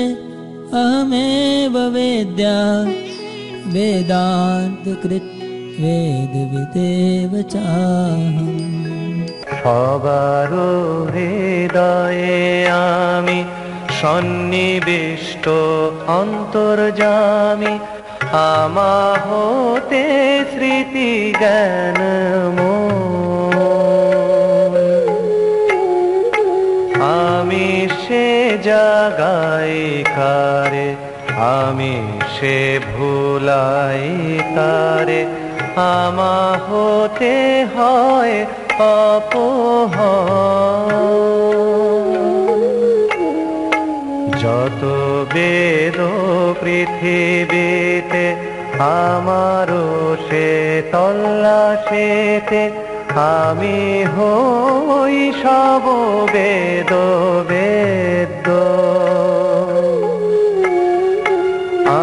अहमेव वेद्या वेदान्तकृत् वेदविदेव चाहम् সবার হৃদয়ে আমি সন্নিবিষ্ট অন্তর্জামি, আমা হতে স্মৃতি জ্ঞান আমি সে জাগাই কারে, আমি সে ভুলাই কারে আমা হতে হয় যত বেদ পৃথিবীতে, আমারও সে তল্লাশেতে, আমি হই সব বেদ বেদ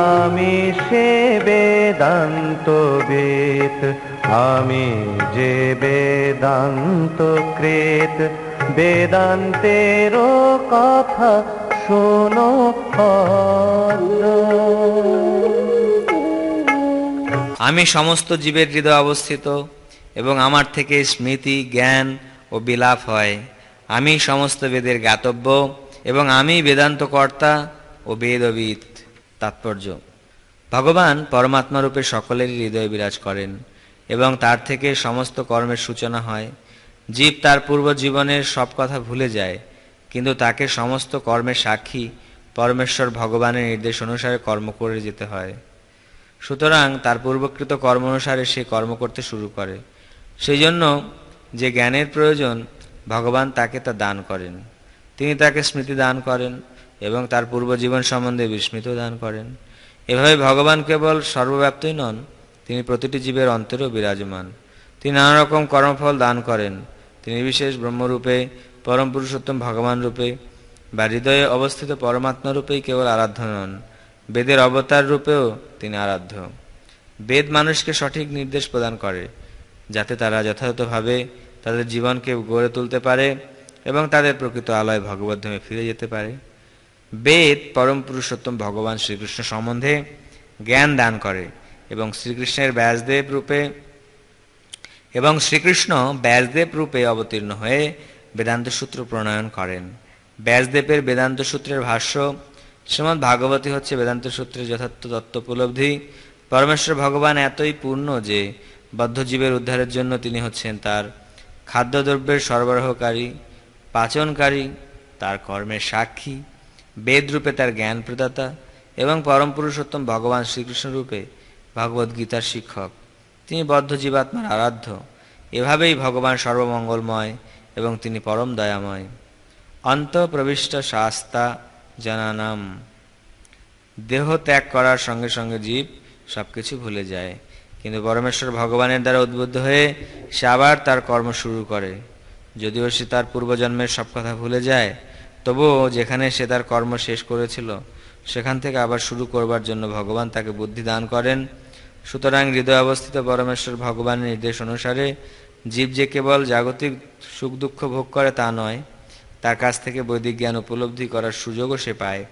আমি সে বেদান্ত বেদ আমি যে বেদান্ত কৃত বেদান্তেরও কথা শোনো আমি সমস্ত জীবের হৃদয় অবস্থিত এবং আমার থেকে স্মৃতি, জ্ঞান ও বিলাপ হয়। আমি সমস্ত বেদের জ্ঞাতব্য এবং আমি বেদান্ত কর্তা ও বেদবিদ। তাৎপর্য। ভগবান পরমাত্মা রূপে সকলেরই হৃদয়ে বিরাজ করেন। এবং তার থেকে সমস্ত কর্মের সূচনা হয়। জীব তার পূর্ব জীবনের সব কথা ভুলে যায়, কিন্তু তাকে সমস্ত কর্মের সাক্ষী পরমেশ্বর ভগবানের নির্দেশ অনুসারে কর্ম করে যেতে হয়। সুতরাং তার পূর্বকৃত কর্ম অনুসারে সে কর্ম করতে শুরু করে। সেই জন্য যে জ্ঞানের প্রয়োজন, ভগবান তাকে তা দান করেন। তিনি তাকে স্মৃতি দান করেন এবং তার পূর্ব জীবন সম্বন্ধে বিস্মৃত দান করেন। এভাবে ভগবান কেবল সর্বব্যাপ্তই নন তিনি প্রতিটি জীবের অন্তরেও বিরাজমান। তিনি নানা রকম কর্মফল দান করেন। তিনি বিশেষ ব্রহ্মরূপে, পরম পুরুষোত্তম ভগবান রূপে, বা হৃদয়ে অবস্থিত পরমাত্মা রূপেই কেবল আরাধ্য নন, বেদের অবতার রূপেও তিনি আরাধ্য। বেদ মানুষকে সঠিক নির্দেশ প্রদান করে, যাতে তারা যথাযথভাবে তাদের জীবনকে গড়ে তুলতে পারে এবং তাদের প্রকৃত আলয় ভগবদ্ধামে ফিরে যেতে পারে। বেদ পরম পুরুষোত্তম ভগবান শ্রীকৃষ্ণ সম্বন্ধে জ্ঞান দান করে। এবং শ্রীকৃষ্ণের ব্যাসদেব রূপে এবং শ্রীকৃষ্ণ ব্যাসদেব রূপে অবতীর্ণ হয়ে বেদান্ত সূত্র প্রণয়ন করেন। ব্যাসদেবের বেদান্ত সূত্রের ভাষ্য শ্রীমৎ ভাগবতী হচ্ছে বেদান্ত সূত্রের যথার্থ তত্ত্ব উপলব্ধি পরমেশ্বর ভগবান এতই পূর্ণ যে বদ্ধজীবের উদ্ধারের জন্য তিনি হচ্ছেন তার খাদ্যদ্রব্যের সরবরাহকারী, পাচনকারী, তার কর্মের সাক্ষী, বেদরূপে তার জ্ঞান প্রদাতা এবং পরম পুরুষোত্তম ভগবান শ্রীকৃষ্ণ রূপে ভগবদ গীতার শিক্ষক। তিনি বদ্ধ জীবাত্মার আরাধ্য। এভাবেই ভগবান সর্বমঙ্গলময় এবং তিনি পরম দয়াময়। অন্তঃপ্রবিষ্ট শাস্তা জানানাম। দেহ ত্যাগ করার সঙ্গে সঙ্গে জীব সবকিছু ভুলে যায়। কিন্তু পরমেশ্বর ভগবানের দ্বারা উদ্বুদ্ধ হয়ে সে আবার তার কর্ম শুরু করে। যদিও সে তার পূর্বজন্মের সব কথা ভুলে যায়, তবুও যেখানে সে তার কর্ম শেষ করেছিল, সেখান থেকে আবার শুরু করবার জন্য ভগবান তাকে বুদ্ধি দান করেন সুতরাং হৃদয় অবস্থিত পরমেশ্বর ভগবানের নির্দেশ অনুসারে জীব যে কেবল জাগতিক সুখ দুঃখ ভোগ করে তা নয়, তার কাছ থেকে বৈদিক জ্ঞান উপলব্ধি করার সুযোগও সে পায়।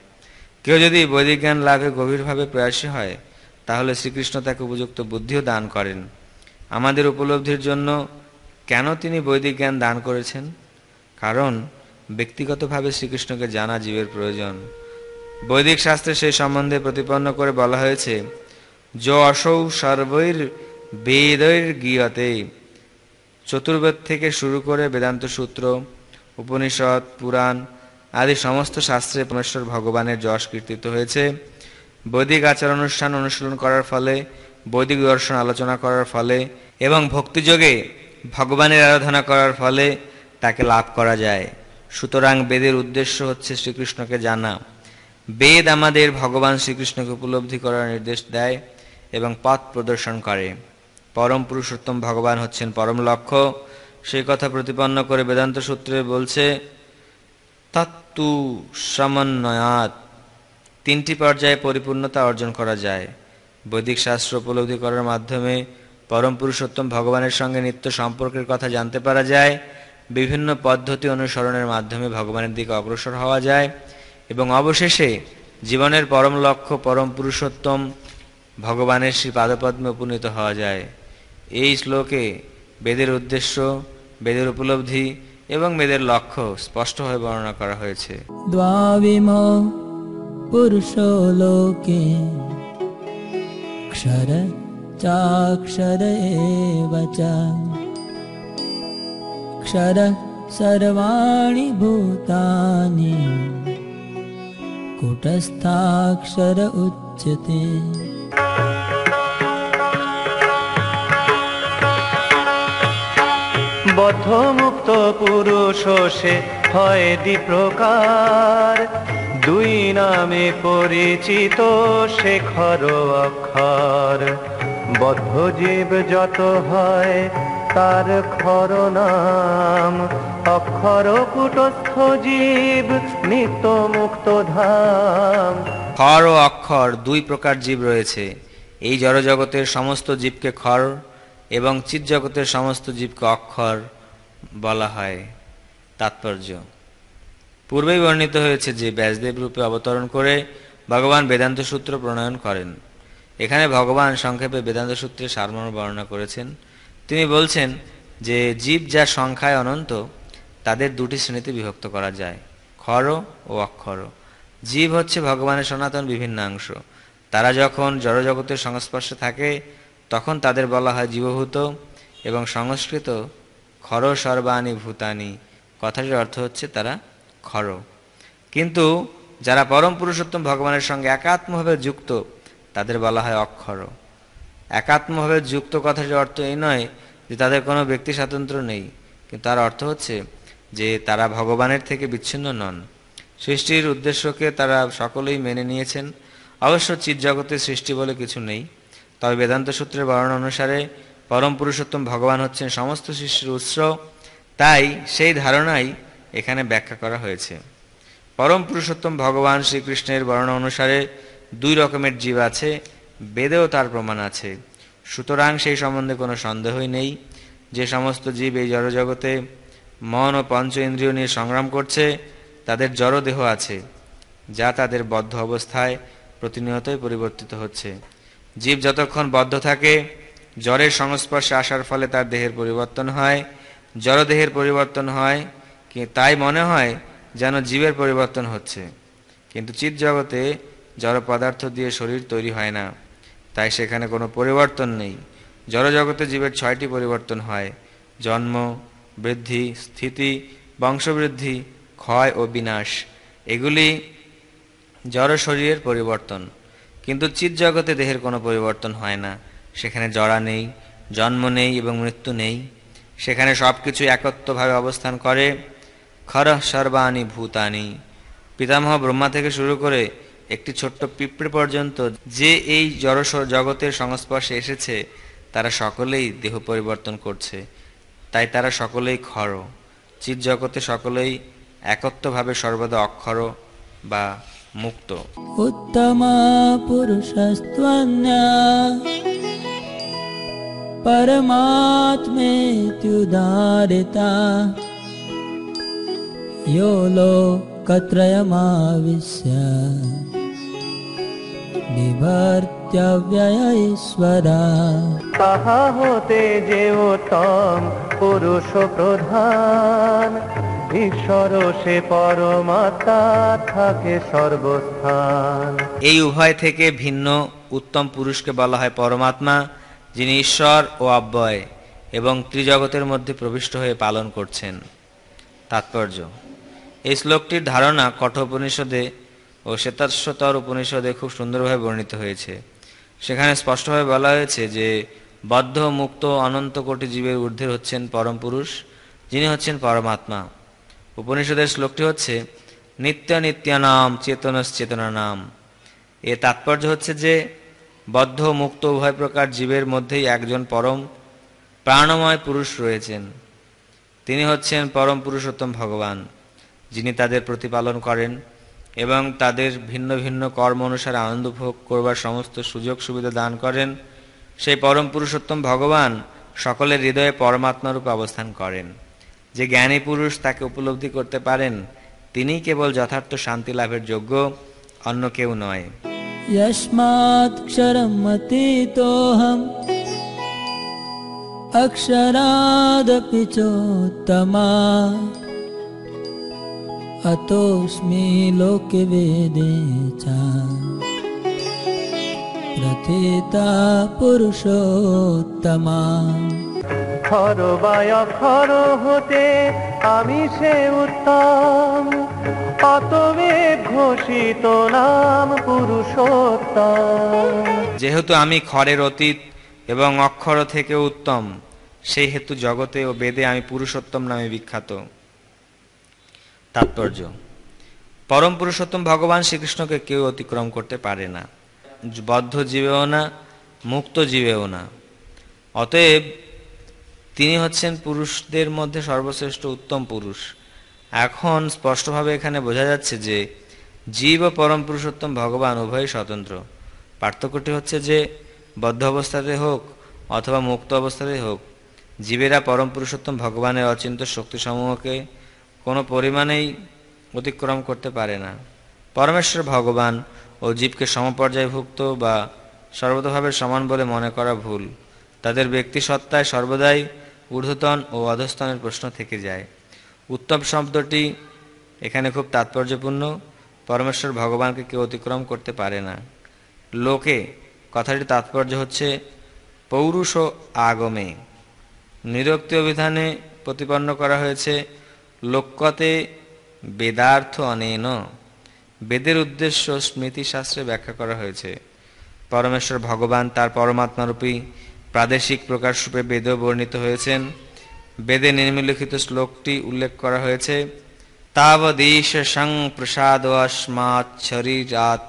কেউ যদি বৈদিক জ্ঞান লাভে গভীরভাবে প্রয়াসী হয়, তাহলে শ্রীকৃষ্ণ তাকে উপযুক্ত বুদ্ধিও দান করেন। আমাদের উপলব্ধির জন্য কেন তিনি বৈদিক জ্ঞান দান করেছেন? কারণ ব্যক্তিগতভাবে শ্রীকৃষ্ণকে জানা জীবের প্রয়োজন। বৈদিক শাস্ত্রে সেই সম্বন্ধে প্রতিপন্ন করে বলা হয়েছে য অসৌ সর্বৈর বেদের গিয়তে। চতুর্বেদ থেকে শুরু করে বেদান্ত সূত্র, উপনিষদ, পুরাণ আদি সমস্ত শাস্ত্রে পরমেশ্বর ভগবানের যশ কীর্তিত হয়েছে। বৈদিক আচার অনুষ্ঠান অনুশীলন করার ফলে, বৈদিক দর্শন আলোচনা করার ফলে এবং ভক্তিযোগে ভগবানের আরাধনা করার ফলে তাকে লাভ করা যায়। সুতরাং বেদের উদ্দেশ্য হচ্ছে শ্রীকৃষ্ণকে জানা। বেদ আমাদের ভগবান শ্রীকৃষ্ণকে উপলব্ধি করার নির্দেশ দেয়। এবং পথ প্রদর্শন করে পরম পুরুষোত্তম ভগবান হচ্ছেন পরম লক্ষ্য। সেই কথা প্রতিপন্ন করে বেদান্ত সূত্রে বলছে, তত্তু সমন্বয়াত তিনটি পর্যায়ে পরিপূর্ণতা অর্জন করা যায়। বৈদিক শাস্ত্র উপলব্ধি করার মাধ্যমে পরম পুরুষোত্তম ভগবানের সঙ্গে নিত্য সম্পর্কের কথা জানতে পারা যায়। বিভিন্ন পদ্ধতি অনুসরণের মাধ্যমে ভগবানের দিকে অগ্রসর হওয়া যায় এবং অবশেষে জীবনের পরম লক্ষ্য, পরম পুরুষোত্তম ভগবানের শ্রী পাদপদ্মে উপনীত হওয়া যায়। এই শ্লোকে বেদের উদ্দেশ্য, বেদের উপলব্ধি এবং বেদের লক্ষ্য স্পষ্টভাবে বর্ণনা করা হয়েছে। পুরুষলোকে ক্ষর চাক্ষর ক্ষর সর্বাণি ভূতানি। কুটস্থাক্ষর উচ্যতে। বদ্ধ মুক্ত পুরুষ সে হয় দ্বিপ্রকার। দুই নামে পরিচিত সে খর অক্ষর। বদ্ধ জীব যত হয় তার খর নাম। অক্ষর কুটস্থ জীব নিত্য মুক্ত ধাম। খর অক্ষর দুই প্রকার জীব রয়েছে। এই জড়জগতের সমস্ত জীবকে খর এবং চিৎজগতের সমস্ত জীবকে অক্ষর বলা হয় তাৎপর্য। পূর্বেই বর্ণিত হয়েছে যে ব্যাসদেব রূপে অবতরণ করে ভগবান বেদান্ত সূত্র প্রণয়ন করেন। এখানে ভগবান সংক্ষেপে বেদান্ত সূত্রে সারমর্ম বর্ণনা করেছেন। তিনি বলছেন যে জীব যা সংখ্যায় অনন্ত, তাদের দুটি শ্রেণীতে বিভক্ত করা যায়, খর ও অক্ষর। জীব হচ্ছে ভগবানের সনাতন বিভিন্ন অংশ। তারা যখন জড়জগতের সংস্পর্শে থাকে তখন তাদের বলা হয় জীবভূত এবং সংস্কৃত খর সর্বাণী ভূতানি। কথাটির অর্থ হচ্ছে তারা খর। কিন্তু যারা পরম পুরুষোত্তম ভগবানের সঙ্গে একাত্মভাবে যুক্ত, তাদের বলা হয় অক্ষর। একাত্মভাবে যুক্ত কথাটির অর্থ এই নয় যে তাদের কোনো ব্যক্তি স্বাতন্ত্র্য নেই, কিন্তু তার অর্থ হচ্ছে যে তারা ভগবানের থেকে বিচ্ছিন্ন নন। সৃষ্টির উদ্দেশ্যকে তারা সকলেই মেনে নিয়েছেন। অবশ্য চিৎ জগতে সৃষ্টি বলে কিছু নেই। তবে বেদান্ত সূত্রের বর্ণনা অনুসারে পরম পুরুষোত্তম ভগবান হচ্ছেন সমস্ত সৃষ্টির উৎস। তাই সেই ধারণাই এখানে ব্যাখ্যা করা হয়েছে। পরম পুরুষোত্তম ভগবান শ্রীকৃষ্ণের বর্ণনা অনুসারে দুই রকমের জীব আছে, বেদেও তার প্রমাণ আছে। সুতরাং সেই সম্বন্ধে কোনো সন্দেহই নেই। যে সমস্ত জীব এই জড়জগতে মন ও পঞ্চ ইন্দ্রিয় নিয়ে সংগ্রাম করছে, তাদের জড়দেহ আছে, যা তাদের বদ্ধ অবস্থায় প্রতিনিয়তই পরিবর্তিত হচ্ছে। জীব যতক্ষণ বদ্ধ থাকে, জ্বরের সংস্পর্শে আসার ফলে তার দেহের পরিবর্তন হয়। জড়দেহের পরিবর্তন হয় তাই মনে হয় যেন জীবের পরিবর্তন হচ্ছে। কিন্তু চিৎ জগতে জড় পদার্থ দিয়ে শরীর তৈরি হয় না, তাই সেখানে কোনো পরিবর্তন নেই। জড় জগতে জীবের ছয়টি পরিবর্তন হয়, জন্ম, বৃদ্ধি, স্থিতি, বংশবৃদ্ধি, ক্ষয় ও বিনাশ। এগুলি জড় শরীরের পরিবর্তন। কিন্তু চিৎ জগতে দেহের কোনো পরিবর্তন হয় না। সেখানে জড়া নেই, জন্ম নেই এবং মৃত্যু নেই। সেখানে সব কিছু একত্বভাবে অবস্থান করে, খর সর্বাণী ভূতানি। পিতামহ ব্রহ্মা থেকে শুরু করে একটি ছোট্ট পিঁপড়ে পর্যন্ত যে এই জড় স- জগতের সংস্পর্শে এসেছে, তারা সকলেই দেহ পরিবর্তন করছে। তাই তারা সকলেই খর। চিৎ জগতে সকলেই একত্বভাবে সর্বদা অক্ষর বা उत्तमा पुरुषस्त्वन्या परमात्मेत्युदारिता यो लोकत्रयमाविश्य निवर्त्यव्यय ईश्वरा कः ते जीवो पुरुष प्रधान ঈশ্বর, সে পরমাত্মা থাকে সর্বস্থান। এই উভয় থেকে ভিন্ন উত্তম পুরুষকে বলা হয় পরমাত্মা, যিনি ঈশ্বর ও অব্যয় এবং ত্রিজগতের মধ্যে প্রবিষ্ট হয়ে পালন করছেন। তাৎপর্য, এই শ্লোকটির ধারণা কঠোপনিষদে ও শ্বেতাশ্বতর উপনিষদে খুব সুন্দরভাবে বর্ণিত হয়েছে। সেখানে স্পষ্টভাবে বলা হয়েছে যে, বদ্ধ, মুক্ত, অনন্ত কোটি জীবের ঊর্ধ্বের হচ্ছেন পরম পুরুষ, যিনি হচ্ছেন পরমাত্মা। উপনিষদের শ্লোকটি হচ্ছে, নিত্য নিত্যানাম চেতনশ্চেতনা নাম এ তাৎপর্য হচ্ছে যে, বদ্ধ, মুক্ত, উভয় প্রকার জীবের মধ্যেই একজন পরম, প্রাণময় পুরুষ রয়েছেন। তিনি হচ্ছেন পরম পুরুষোত্তম ভগবান, যিনি তাদের প্রতিপালন করেন এবং তাদের ভিন্ন ভিন্ন কর্ম অনুসারে আনন্দ ভোগ করবার সমস্ত সুযোগ সুবিধা দান করেন। সেই পরম পুরুষোত্তম ভগবান সকলের হৃদয়ে পরমাত্মারূপে অবস্থান করেন। যে জ্ঞানী পুরুষ তাকে উপলব্ধি করতে পারেন তিনিই কেবল যথার্থ শান্তি লাভের যোগ্য অন্য কেউ নয় यस्मात्क्षरम् अतीतोऽहम् अक्षरादपि चोत्तमा अतोऽस्मि लोके वेदे च নথিতা পুরুষোত্তমা। খর বায় খর হতে আমি সে উত্তম। অতবেব ঘোষিত নাম পুরুষোত্তম। যেহেতু আমি খরের অতীত এবং অক্ষর থেকে উত্তম সেই হেতু জগতে ও বেদে আমি পুরুষোত্তম নামে বিখ্যাত। তাৎপর্য পরম পুরুষোত্তম ভগবান শ্রীকৃষ্ণকে কেউ অতিক্রম করতে পারে না। বদ্ধ জীবেও না, মুক্ত জীবেও না। অতএব তিনি হচ্ছেন পুরুষদের মধ্যে সর্বশ্রেষ্ঠ উত্তম পুরুষ। এখন স্পষ্টভাবে এখানে বোঝা যাচ্ছে যে জীব ও পরম পুরুষোত্তম ভগবান উভয়ই স্বতন্ত্র। পার্থক্যটি হচ্ছে যে বদ্ধ অবস্থাতে হোক অথবা মুক্ত অবস্থাতে হোক, জীবেরা পরম পুরুষোত্তম ভগবানের অচিন্ত শক্তিসমূহকে কোনো পরিমাণেই অতিক্রম করতে পারে না। পরমেশ্বর ভগবান ও জীবকে সমপর্যায়ভুক্ত বা সর্বতভাবে সমান বলে মনে করা ভুল। তাদের ব্যক্তি সত্তায় সর্বদাই ঊর্ধ্বতন ও অধস্তনের প্রশ্ন থেকে যায়। উত্তম শব্দটি এখানে খুব তাৎপর্যপূর্ণ। পরমেশ্বর ভগবানকে কেউ অতিক্রম করতে পারে না। লোকে, কথাটির তাৎপর্য হচ্ছে, পৌরুষ ও আগমে। নিরক্তি অভিধানে প্রতিপন্ন করা হয়েছে লোকতে বেদার্থ অনেন। বেদের উদ্দেশ্য স্মৃতিশাস্ত্রে ব্যাখ্যা করা হয়েছে। পরমেশ্বর ভগবান তার পরমাত্মারূপী প্রাদেশিক প্রকাশরূপে বেদেও বর্ণিত হয়েছেন। বেদে নিম্নলিখিত শ্লোকটি উল্লেখ করা হয়েছে তাবদীশ সং প্রসাদ অস্মাৎ শরীরাত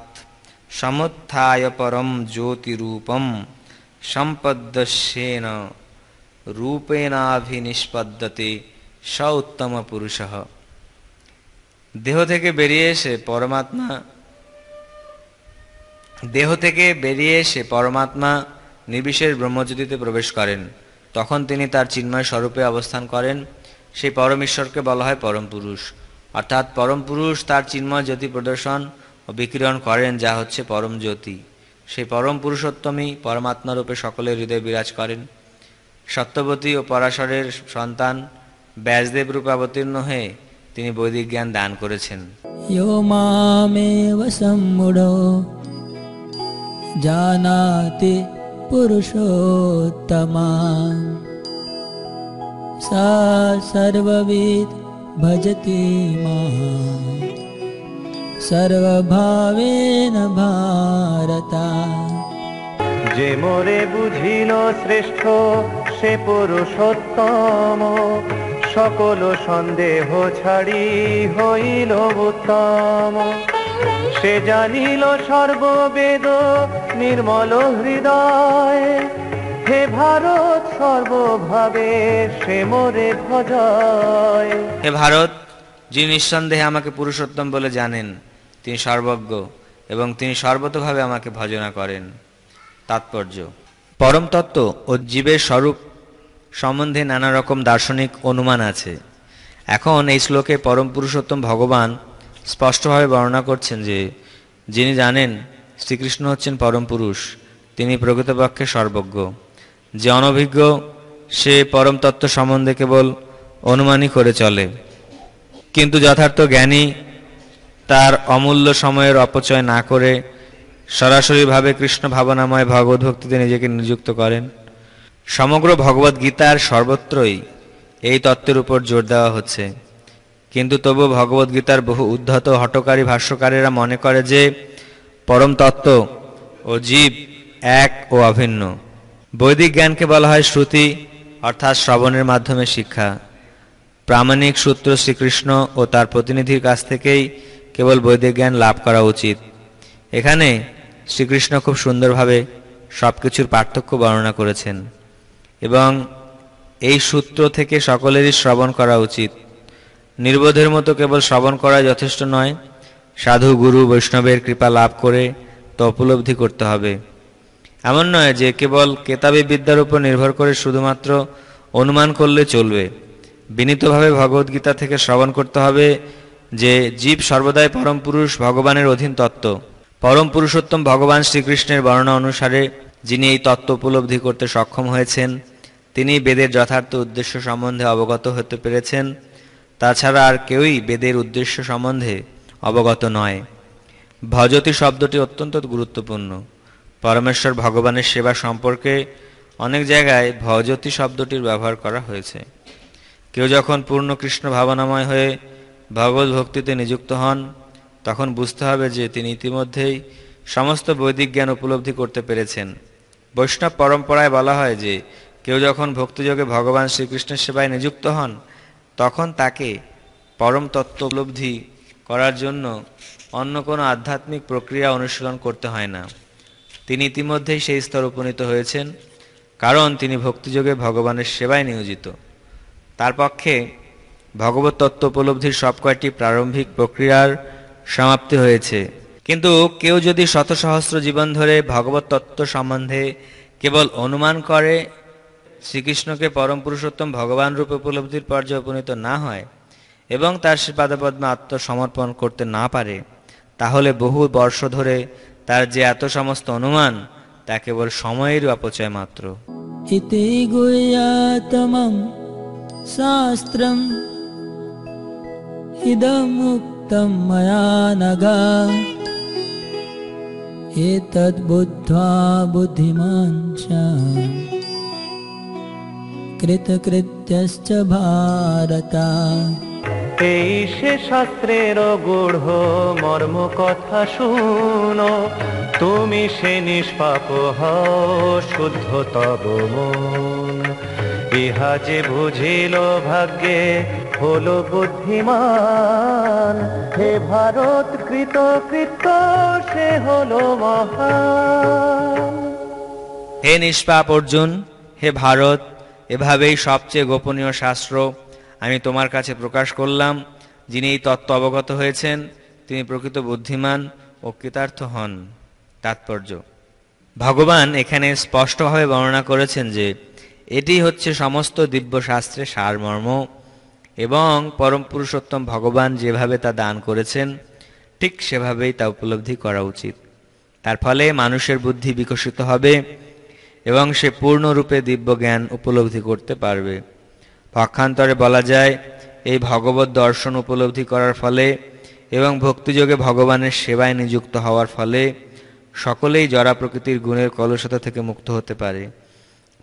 সমুত্থায় পরম জ্যোতিরূপম সম্পদ্যস্যেন রূপেণাভিনিষ্পদ্যতে স উত্তম পুরুষ দেহ থেকে বেরিয়ে এসে পরমাত্মা, দেহ থেকে বেরিয়ে এসে পরমাত্মা নির্বিশেষ ব্রহ্মজ্যোতিতে প্রবেশ করেন। তখন তিনি তার চিন্ময় স্বরূপে অবস্থান করেন। সেই পরমেশ্বরকে বলা হয় পরম পুরুষ অর্থাৎ পরম পুরুষ তার চিন্ময় জ্যোতি প্রদর্শন ও বিকিরণ করেন, যা হচ্ছে পরম জ্যোতি। সেই পরম পুরুষোত্তমই পরমাত্মা রূপে সকলের হৃদয়ে বিরাজ করেন। সত্যবতী ও পরাশরের সন্তান ব্যাসদেব রূপে অবতীর্ণ হয়ে তিনি বৈদিক জ্ঞান দান করেছেন। জানাতে পুরুষোত্তমা ভজতি সর্বভাবেন ভারতা যে মোরে বুঝিল শ্রেষ্ঠ সে পুরুষোত্তম। সকল সন্দেহ ছাড়ি হইল উত্তম। সে জানিল সর্ববেদ নির্মল হৃদয়। হে ভারত, সর্বভাবে সে মোরে ভজয়। হে ভারত, যিনি নিঃসন্দেহে আমাকে পুরুষোত্তম বলে জানেন, তিনি সর্বজ্ঞ এবং তিনি সর্বতভাবে আমাকে ভজনা করেন। তাৎপর্য, পরম তত্ত্ব ও জীবের স্বরূপ সম্বন্ধে নানা রকম দার্শনিক অনুমান আছে। এখন এই শ্লোকে পরম পুরুষোত্তম ভগবান স্পষ্টভাবে বর্ণনা করছেন যে, যিনি জানেন শ্রীকৃষ্ণ হচ্ছেন পরম পুরুষ, তিনি প্রকৃতপক্ষে সর্বজ্ঞ। যে অনভিজ্ঞ, সে পরম তত্ত্ব সম্বন্ধে কেবল অনুমানই করে চলে। কিন্তু যথার্থ জ্ঞানী তার অমূল্য সময়ের অপচয় না করে সরাসরিভাবে কৃষ্ণ ভাবনাময় ভগবত ভক্তিতে নিজেকে নিযুক্ত করেন। সমগ্র ভগবত গীতার সর্বত্রই এই তত্ত্বের উপর জোর দেওয়া হচ্ছে। কিন্তু তবু ভগবত গীতার বহু উদ্ধত হটকারী ভাষ্যকারীরা মনে করে যে পরম তত্ত্ব ও জীব এক ও অভিন্ন। বৈদিক জ্ঞানকে বলা হয় শ্রুতি, অর্থাৎ শ্রবণের মাধ্যমে শিক্ষা। প্রামাণিক সূত্র শ্রীকৃষ্ণ ও তার প্রতিনিধির কাছ থেকেই কেবল বৈদিক জ্ঞান লাভ করা উচিত। এখানে শ্রীকৃষ্ণ খুব সুন্দরভাবে সব কিছুর পার্থক্য বর্ণনা করেছেন। এবং এই সূত্র থেকে সকলেরই শ্রবণ করা উচিত। নির্বোধের মতো কেবল শ্রবণ করা যথেষ্ট নয়, সাধু গুরু বৈষ্ণবের কৃপা লাভ করে তা উপলব্ধি করতে হবে। এমন নয় যে কেবল কেতাবি বিদ্যার উপর নির্ভর করে শুধুমাত্র অনুমান করলে চলবে। বিনীতভাবে ভগবদ্গীতা থেকে শ্রবণ করতে হবে যে জীব সর্বদাই পরম পুরুষ ভগবানের অধীন তত্ত্ব। পরম পুরুষোত্তম ভগবান শ্রীকৃষ্ণের বর্ণনা অনুসারে যিনি এই তত্ত্ব উপলব্ধি করতে সক্ষম হয়েছেন তিনি বেদের যথার্থ উদ্দেশ্য সম্বন্ধে অবগত হতে পেরেছেন। তাছাড়া আর কেউই বেদের উদ্দেশ্য সম্বন্ধে অবগত নয়। ভজতি শব্দটি অত্যন্ত গুরুত্বপূর্ণ। পরমেশ্বর ভগবানের সেবা সম্পর্কে অনেক জায়গায় ভজতি শব্দটির ব্যবহার করা হয়েছে। কেউ যখন পূর্ণ কৃষ্ণ ভাবনাময় হয়ে ভগবত ভক্তিতে নিযুক্ত হন, তখন বুঝতে হবে যে তিনি ইতিমধ্যেই সমস্ত বৈদিক জ্ঞান উপলব্ধি করতে পেরেছেন। বৈষ্ণব পরম্পরায় বলা হয় যে কেউ যখন ভক্তিযোগে ভগবান শ্রীকৃষ্ণের সেবায় নিযুক্ত হন, তখন তাকে পরম তত্ত্ব উপলব্ধি করার জন্য অন্য কোনো আধ্যাত্মিক প্রক্রিয়া অনুশীলন করতে হয় না। তিনি ইতিমধ্যেই সেই স্তর উপনীত হয়েছেন, কারণ তিনি ভক্তিযোগে ভগবানের সেবায় নিয়োজিত। তার পক্ষে ভগবত তত্ত্ব উপলব্ধির সব কয়টি প্রারম্ভিক প্রক্রিয়ার সমাপ্তি হয়েছে। কিন্তু কেউ যদি শত সহস্র জীবন ধরে ভগবত তত্ত্ব সম্বন্ধে কেবল অনুমান করে শ্রীকৃষ্ণকে পরম পুরুষোত্তম ভগবান রূপ উপলব্ধির পর্যায়ে উপনীত না হয় এবং তার পাদাপদ্মে আত্মসমর্পণ করতে না পারে, তাহলে বহু বর্ষ ধরে তার যে এত সমস্ত অনুমান, তা কেবল সময়ের অপচয় মাত্র। ইতি গুয়াতমম শাস্ত্রম ইদমুক্তম ময়া নগা। বুদ্ধিমান कृतकृत्यश्च भारता এই সে শাস্ত্রের গূঢ় মর্ম কথা শুনো তুমি সে নিষ্পাপ হও শুদ্ধ তব মন ইহা যে বুঝিল ভাগ্যে হলো বুদ্ধিমান হে ভারত কৃত কৃত সে হলো মহান হে নিষ্পাপ অর্জুন হে ভারত এভাবেই সবচেয়ে গোপনীয় শাস্ত্র আমি তোমার কাছে প্রকাশ করলাম, যিনি এই তত্ত্ব অবগত হয়েছেন, তিনি প্রকৃত বুদ্ধিমান ও কৃতার্থ হন। তাৎপর্য। ভগবান এখানে স্পষ্টভাবে বর্ণনা করেছেন যে, এটি হচ্ছে সমস্ত দিব্য শাস্ত্রের সারমর্ম এবং পরম পুরুষোত্তম ভগবান যেভাবে তা দান করেছেন, ঠিক সেভাবেই তা উপলব্ধি করা উচিত। তার ফলে মানুষের বুদ্ধি বিকশিত হবে এবং সে পূর্ণরূপে দিব্য জ্ঞান উপলব্ধি করতে পারবে। পক্ষান্তরে বলা যায়, এই ভগবত দর্শন উপলব্ধি করার ফলে এবং ভক্তিযোগে ভগবানের সেবায় নিযুক্ত হওয়ার ফলে সকলেই জরা প্রকৃতির গুণের কলসতা থেকে মুক্ত হতে পারে।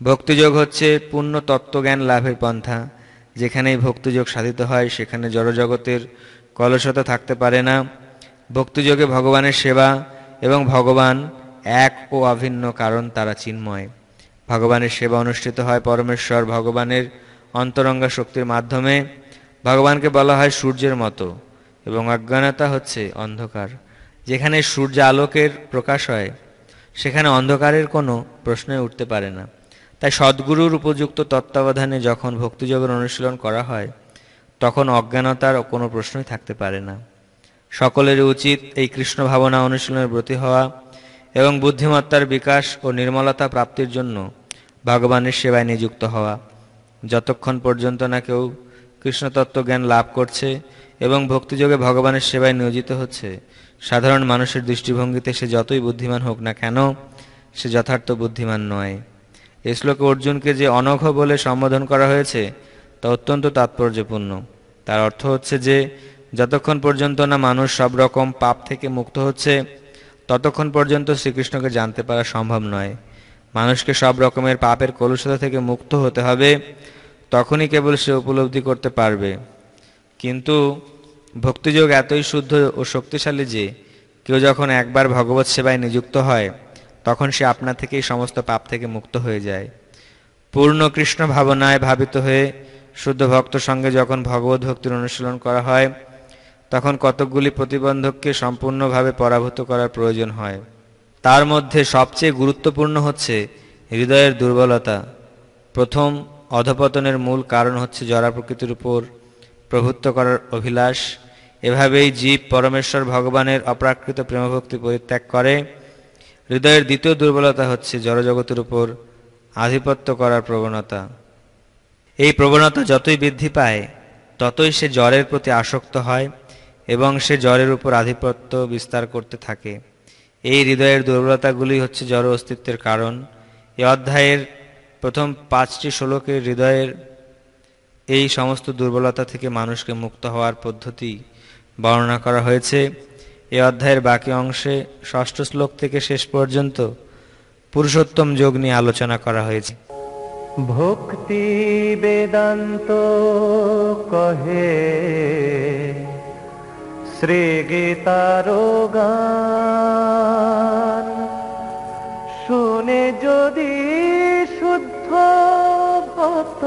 ভক্তিযোগ হচ্ছে পূর্ণ তত্ত্বজ্ঞান লাভের পন্থা। যেখানেই ভক্তিযোগ সাধিত হয়, সেখানে জড়জগতের কলসতা থাকতে পারে না। ভক্তিযোগে ভগবানের সেবা এবং ভগবান এক ও অভিন্ন কারণ তারা চিন্ময়। ভগবানের সেবা অনুষ্ঠিত হয় পরমেশ্বর ভগবানের অন্তরঙ্গা শক্তির মাধ্যমে। ভগবানকে বলা হয় সূর্যের মতো এবং অজ্ঞানতা হচ্ছে অন্ধকার। যেখানে সূর্য আলোকের প্রকাশ হয়, সেখানে অন্ধকারের কোনো প্রশ্নই উঠতে পারে না। তাই সদ্গুরুর উপযুক্ত তত্ত্বাবধানে যখন ভক্তিযোগের অনুশীলন করা হয়, তখন অজ্ঞানতার কোনো প্রশ্নই থাকতে পারে না। সকলেরই উচিত এই কৃষ্ণ ভাবনা অনুশীলনের ব্রতী হওয়া। এবং বুদ্ধিমত্তার বিকাশ ও নির্মলতা প্রাপ্তির জন্য ভগবানের সেবায় নিযুক্ত হওয়া। যতক্ষণ পর্যন্ত না কেউ কৃষ্ণতত্ত্ব জ্ঞান লাভ করছে এবং ভক্তিযোগে ভগবানের সেবায় নিয়োজিত হচ্ছে, সাধারণ মানুষের দৃষ্টিভঙ্গিতে সে যতই বুদ্ধিমান হোক না কেন, সে যথার্থ বুদ্ধিমান নয়। এই শ্লোকে অর্জুনকে যে অনঘ বলে সম্বোধন করা হয়েছে, তা অত্যন্ত তাৎপর্যপূর্ণ। তার অর্থ হচ্ছে যে, যতক্ষণ পর্যন্ত না মানুষ সব রকম পাপ থেকে মুক্ত হচ্ছে ততক্ষণ পর্যন্ত শ্রীকৃষ্ণকে জানতে পারা সম্ভব নয়। মানুষকে সব রকমের পাপের কলুষতা থেকে মুক্ত হতে হবে, তখনই কেবল সে উপলব্ধি করতে পারবে। কিন্তু ভক্তিযোগ এতই শুদ্ধ ও শক্তিশালী যে, কেউ যখন একবার ভগবত সেবায় নিযুক্ত হয়, তখন সে আপনা থেকেই সমস্ত পাপ থেকে মুক্ত হয়ে যায়। পূর্ণ কৃষ্ণ ভাবনায় ভাবিত হয়ে শুদ্ধ ভক্ত সঙ্গে যখন ভগবত ভক্তির অনুশীলন করা হয় তখন কতকগুলি প্রতিবন্ধককে সম্পূর্ণভাবে পরাভূত করার প্রয়োজন হয়। তার মধ্যে সবচেয়ে গুরুত্বপূর্ণ হচ্ছে হৃদয়ের দুর্বলতা। প্রথম অধপতনের মূল কারণ হচ্ছে জরা প্রকৃতির উপর প্রভুত্ব করার অভিলাষ। এভাবেই জীব পরমেশ্বর ভগবানের অপ্রাকৃত প্রেমভক্তি পরিত্যাগ করে। হৃদয়ের দ্বিতীয় দুর্বলতা হচ্ছে জড়জগতের উপর আধিপত্য করার প্রবণতা। এই প্রবণতা যতই বৃদ্ধি পায়, ততই সে জ্বরের প্রতি আসক্ত হয়। এবং সে জ্বরের উপর আধিপত্য বিস্তার করতে থাকে। এই হৃদয়ের দুর্বলতাগুলি হচ্ছে জড় অস্তিত্বের কারণ। এ অধ্যায়ের প্রথম পাঁচটি শ্লোকের হৃদয়ের এই সমস্ত দুর্বলতা থেকে মানুষকে মুক্ত হওয়ার পদ্ধতি বর্ণনা করা হয়েছে। এ অধ্যায়ের বাকি অংশে ষষ্ঠ শ্লোক থেকে শেষ পর্যন্ত পুরুষোত্তম যোগ নিয়ে আলোচনা করা হয়েছে। ভক্তি বেদান্ত কহে শ্রী গীতার গান শুনে যদি শুদ্ধ ভক্ত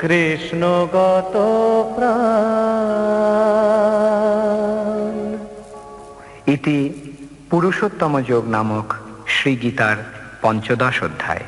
কৃষ্ণগত প্রাণ। ইতি পুরুষোত্তম যোগ নামক শ্রীগীতার পঞ্চদশ অধ্যায়।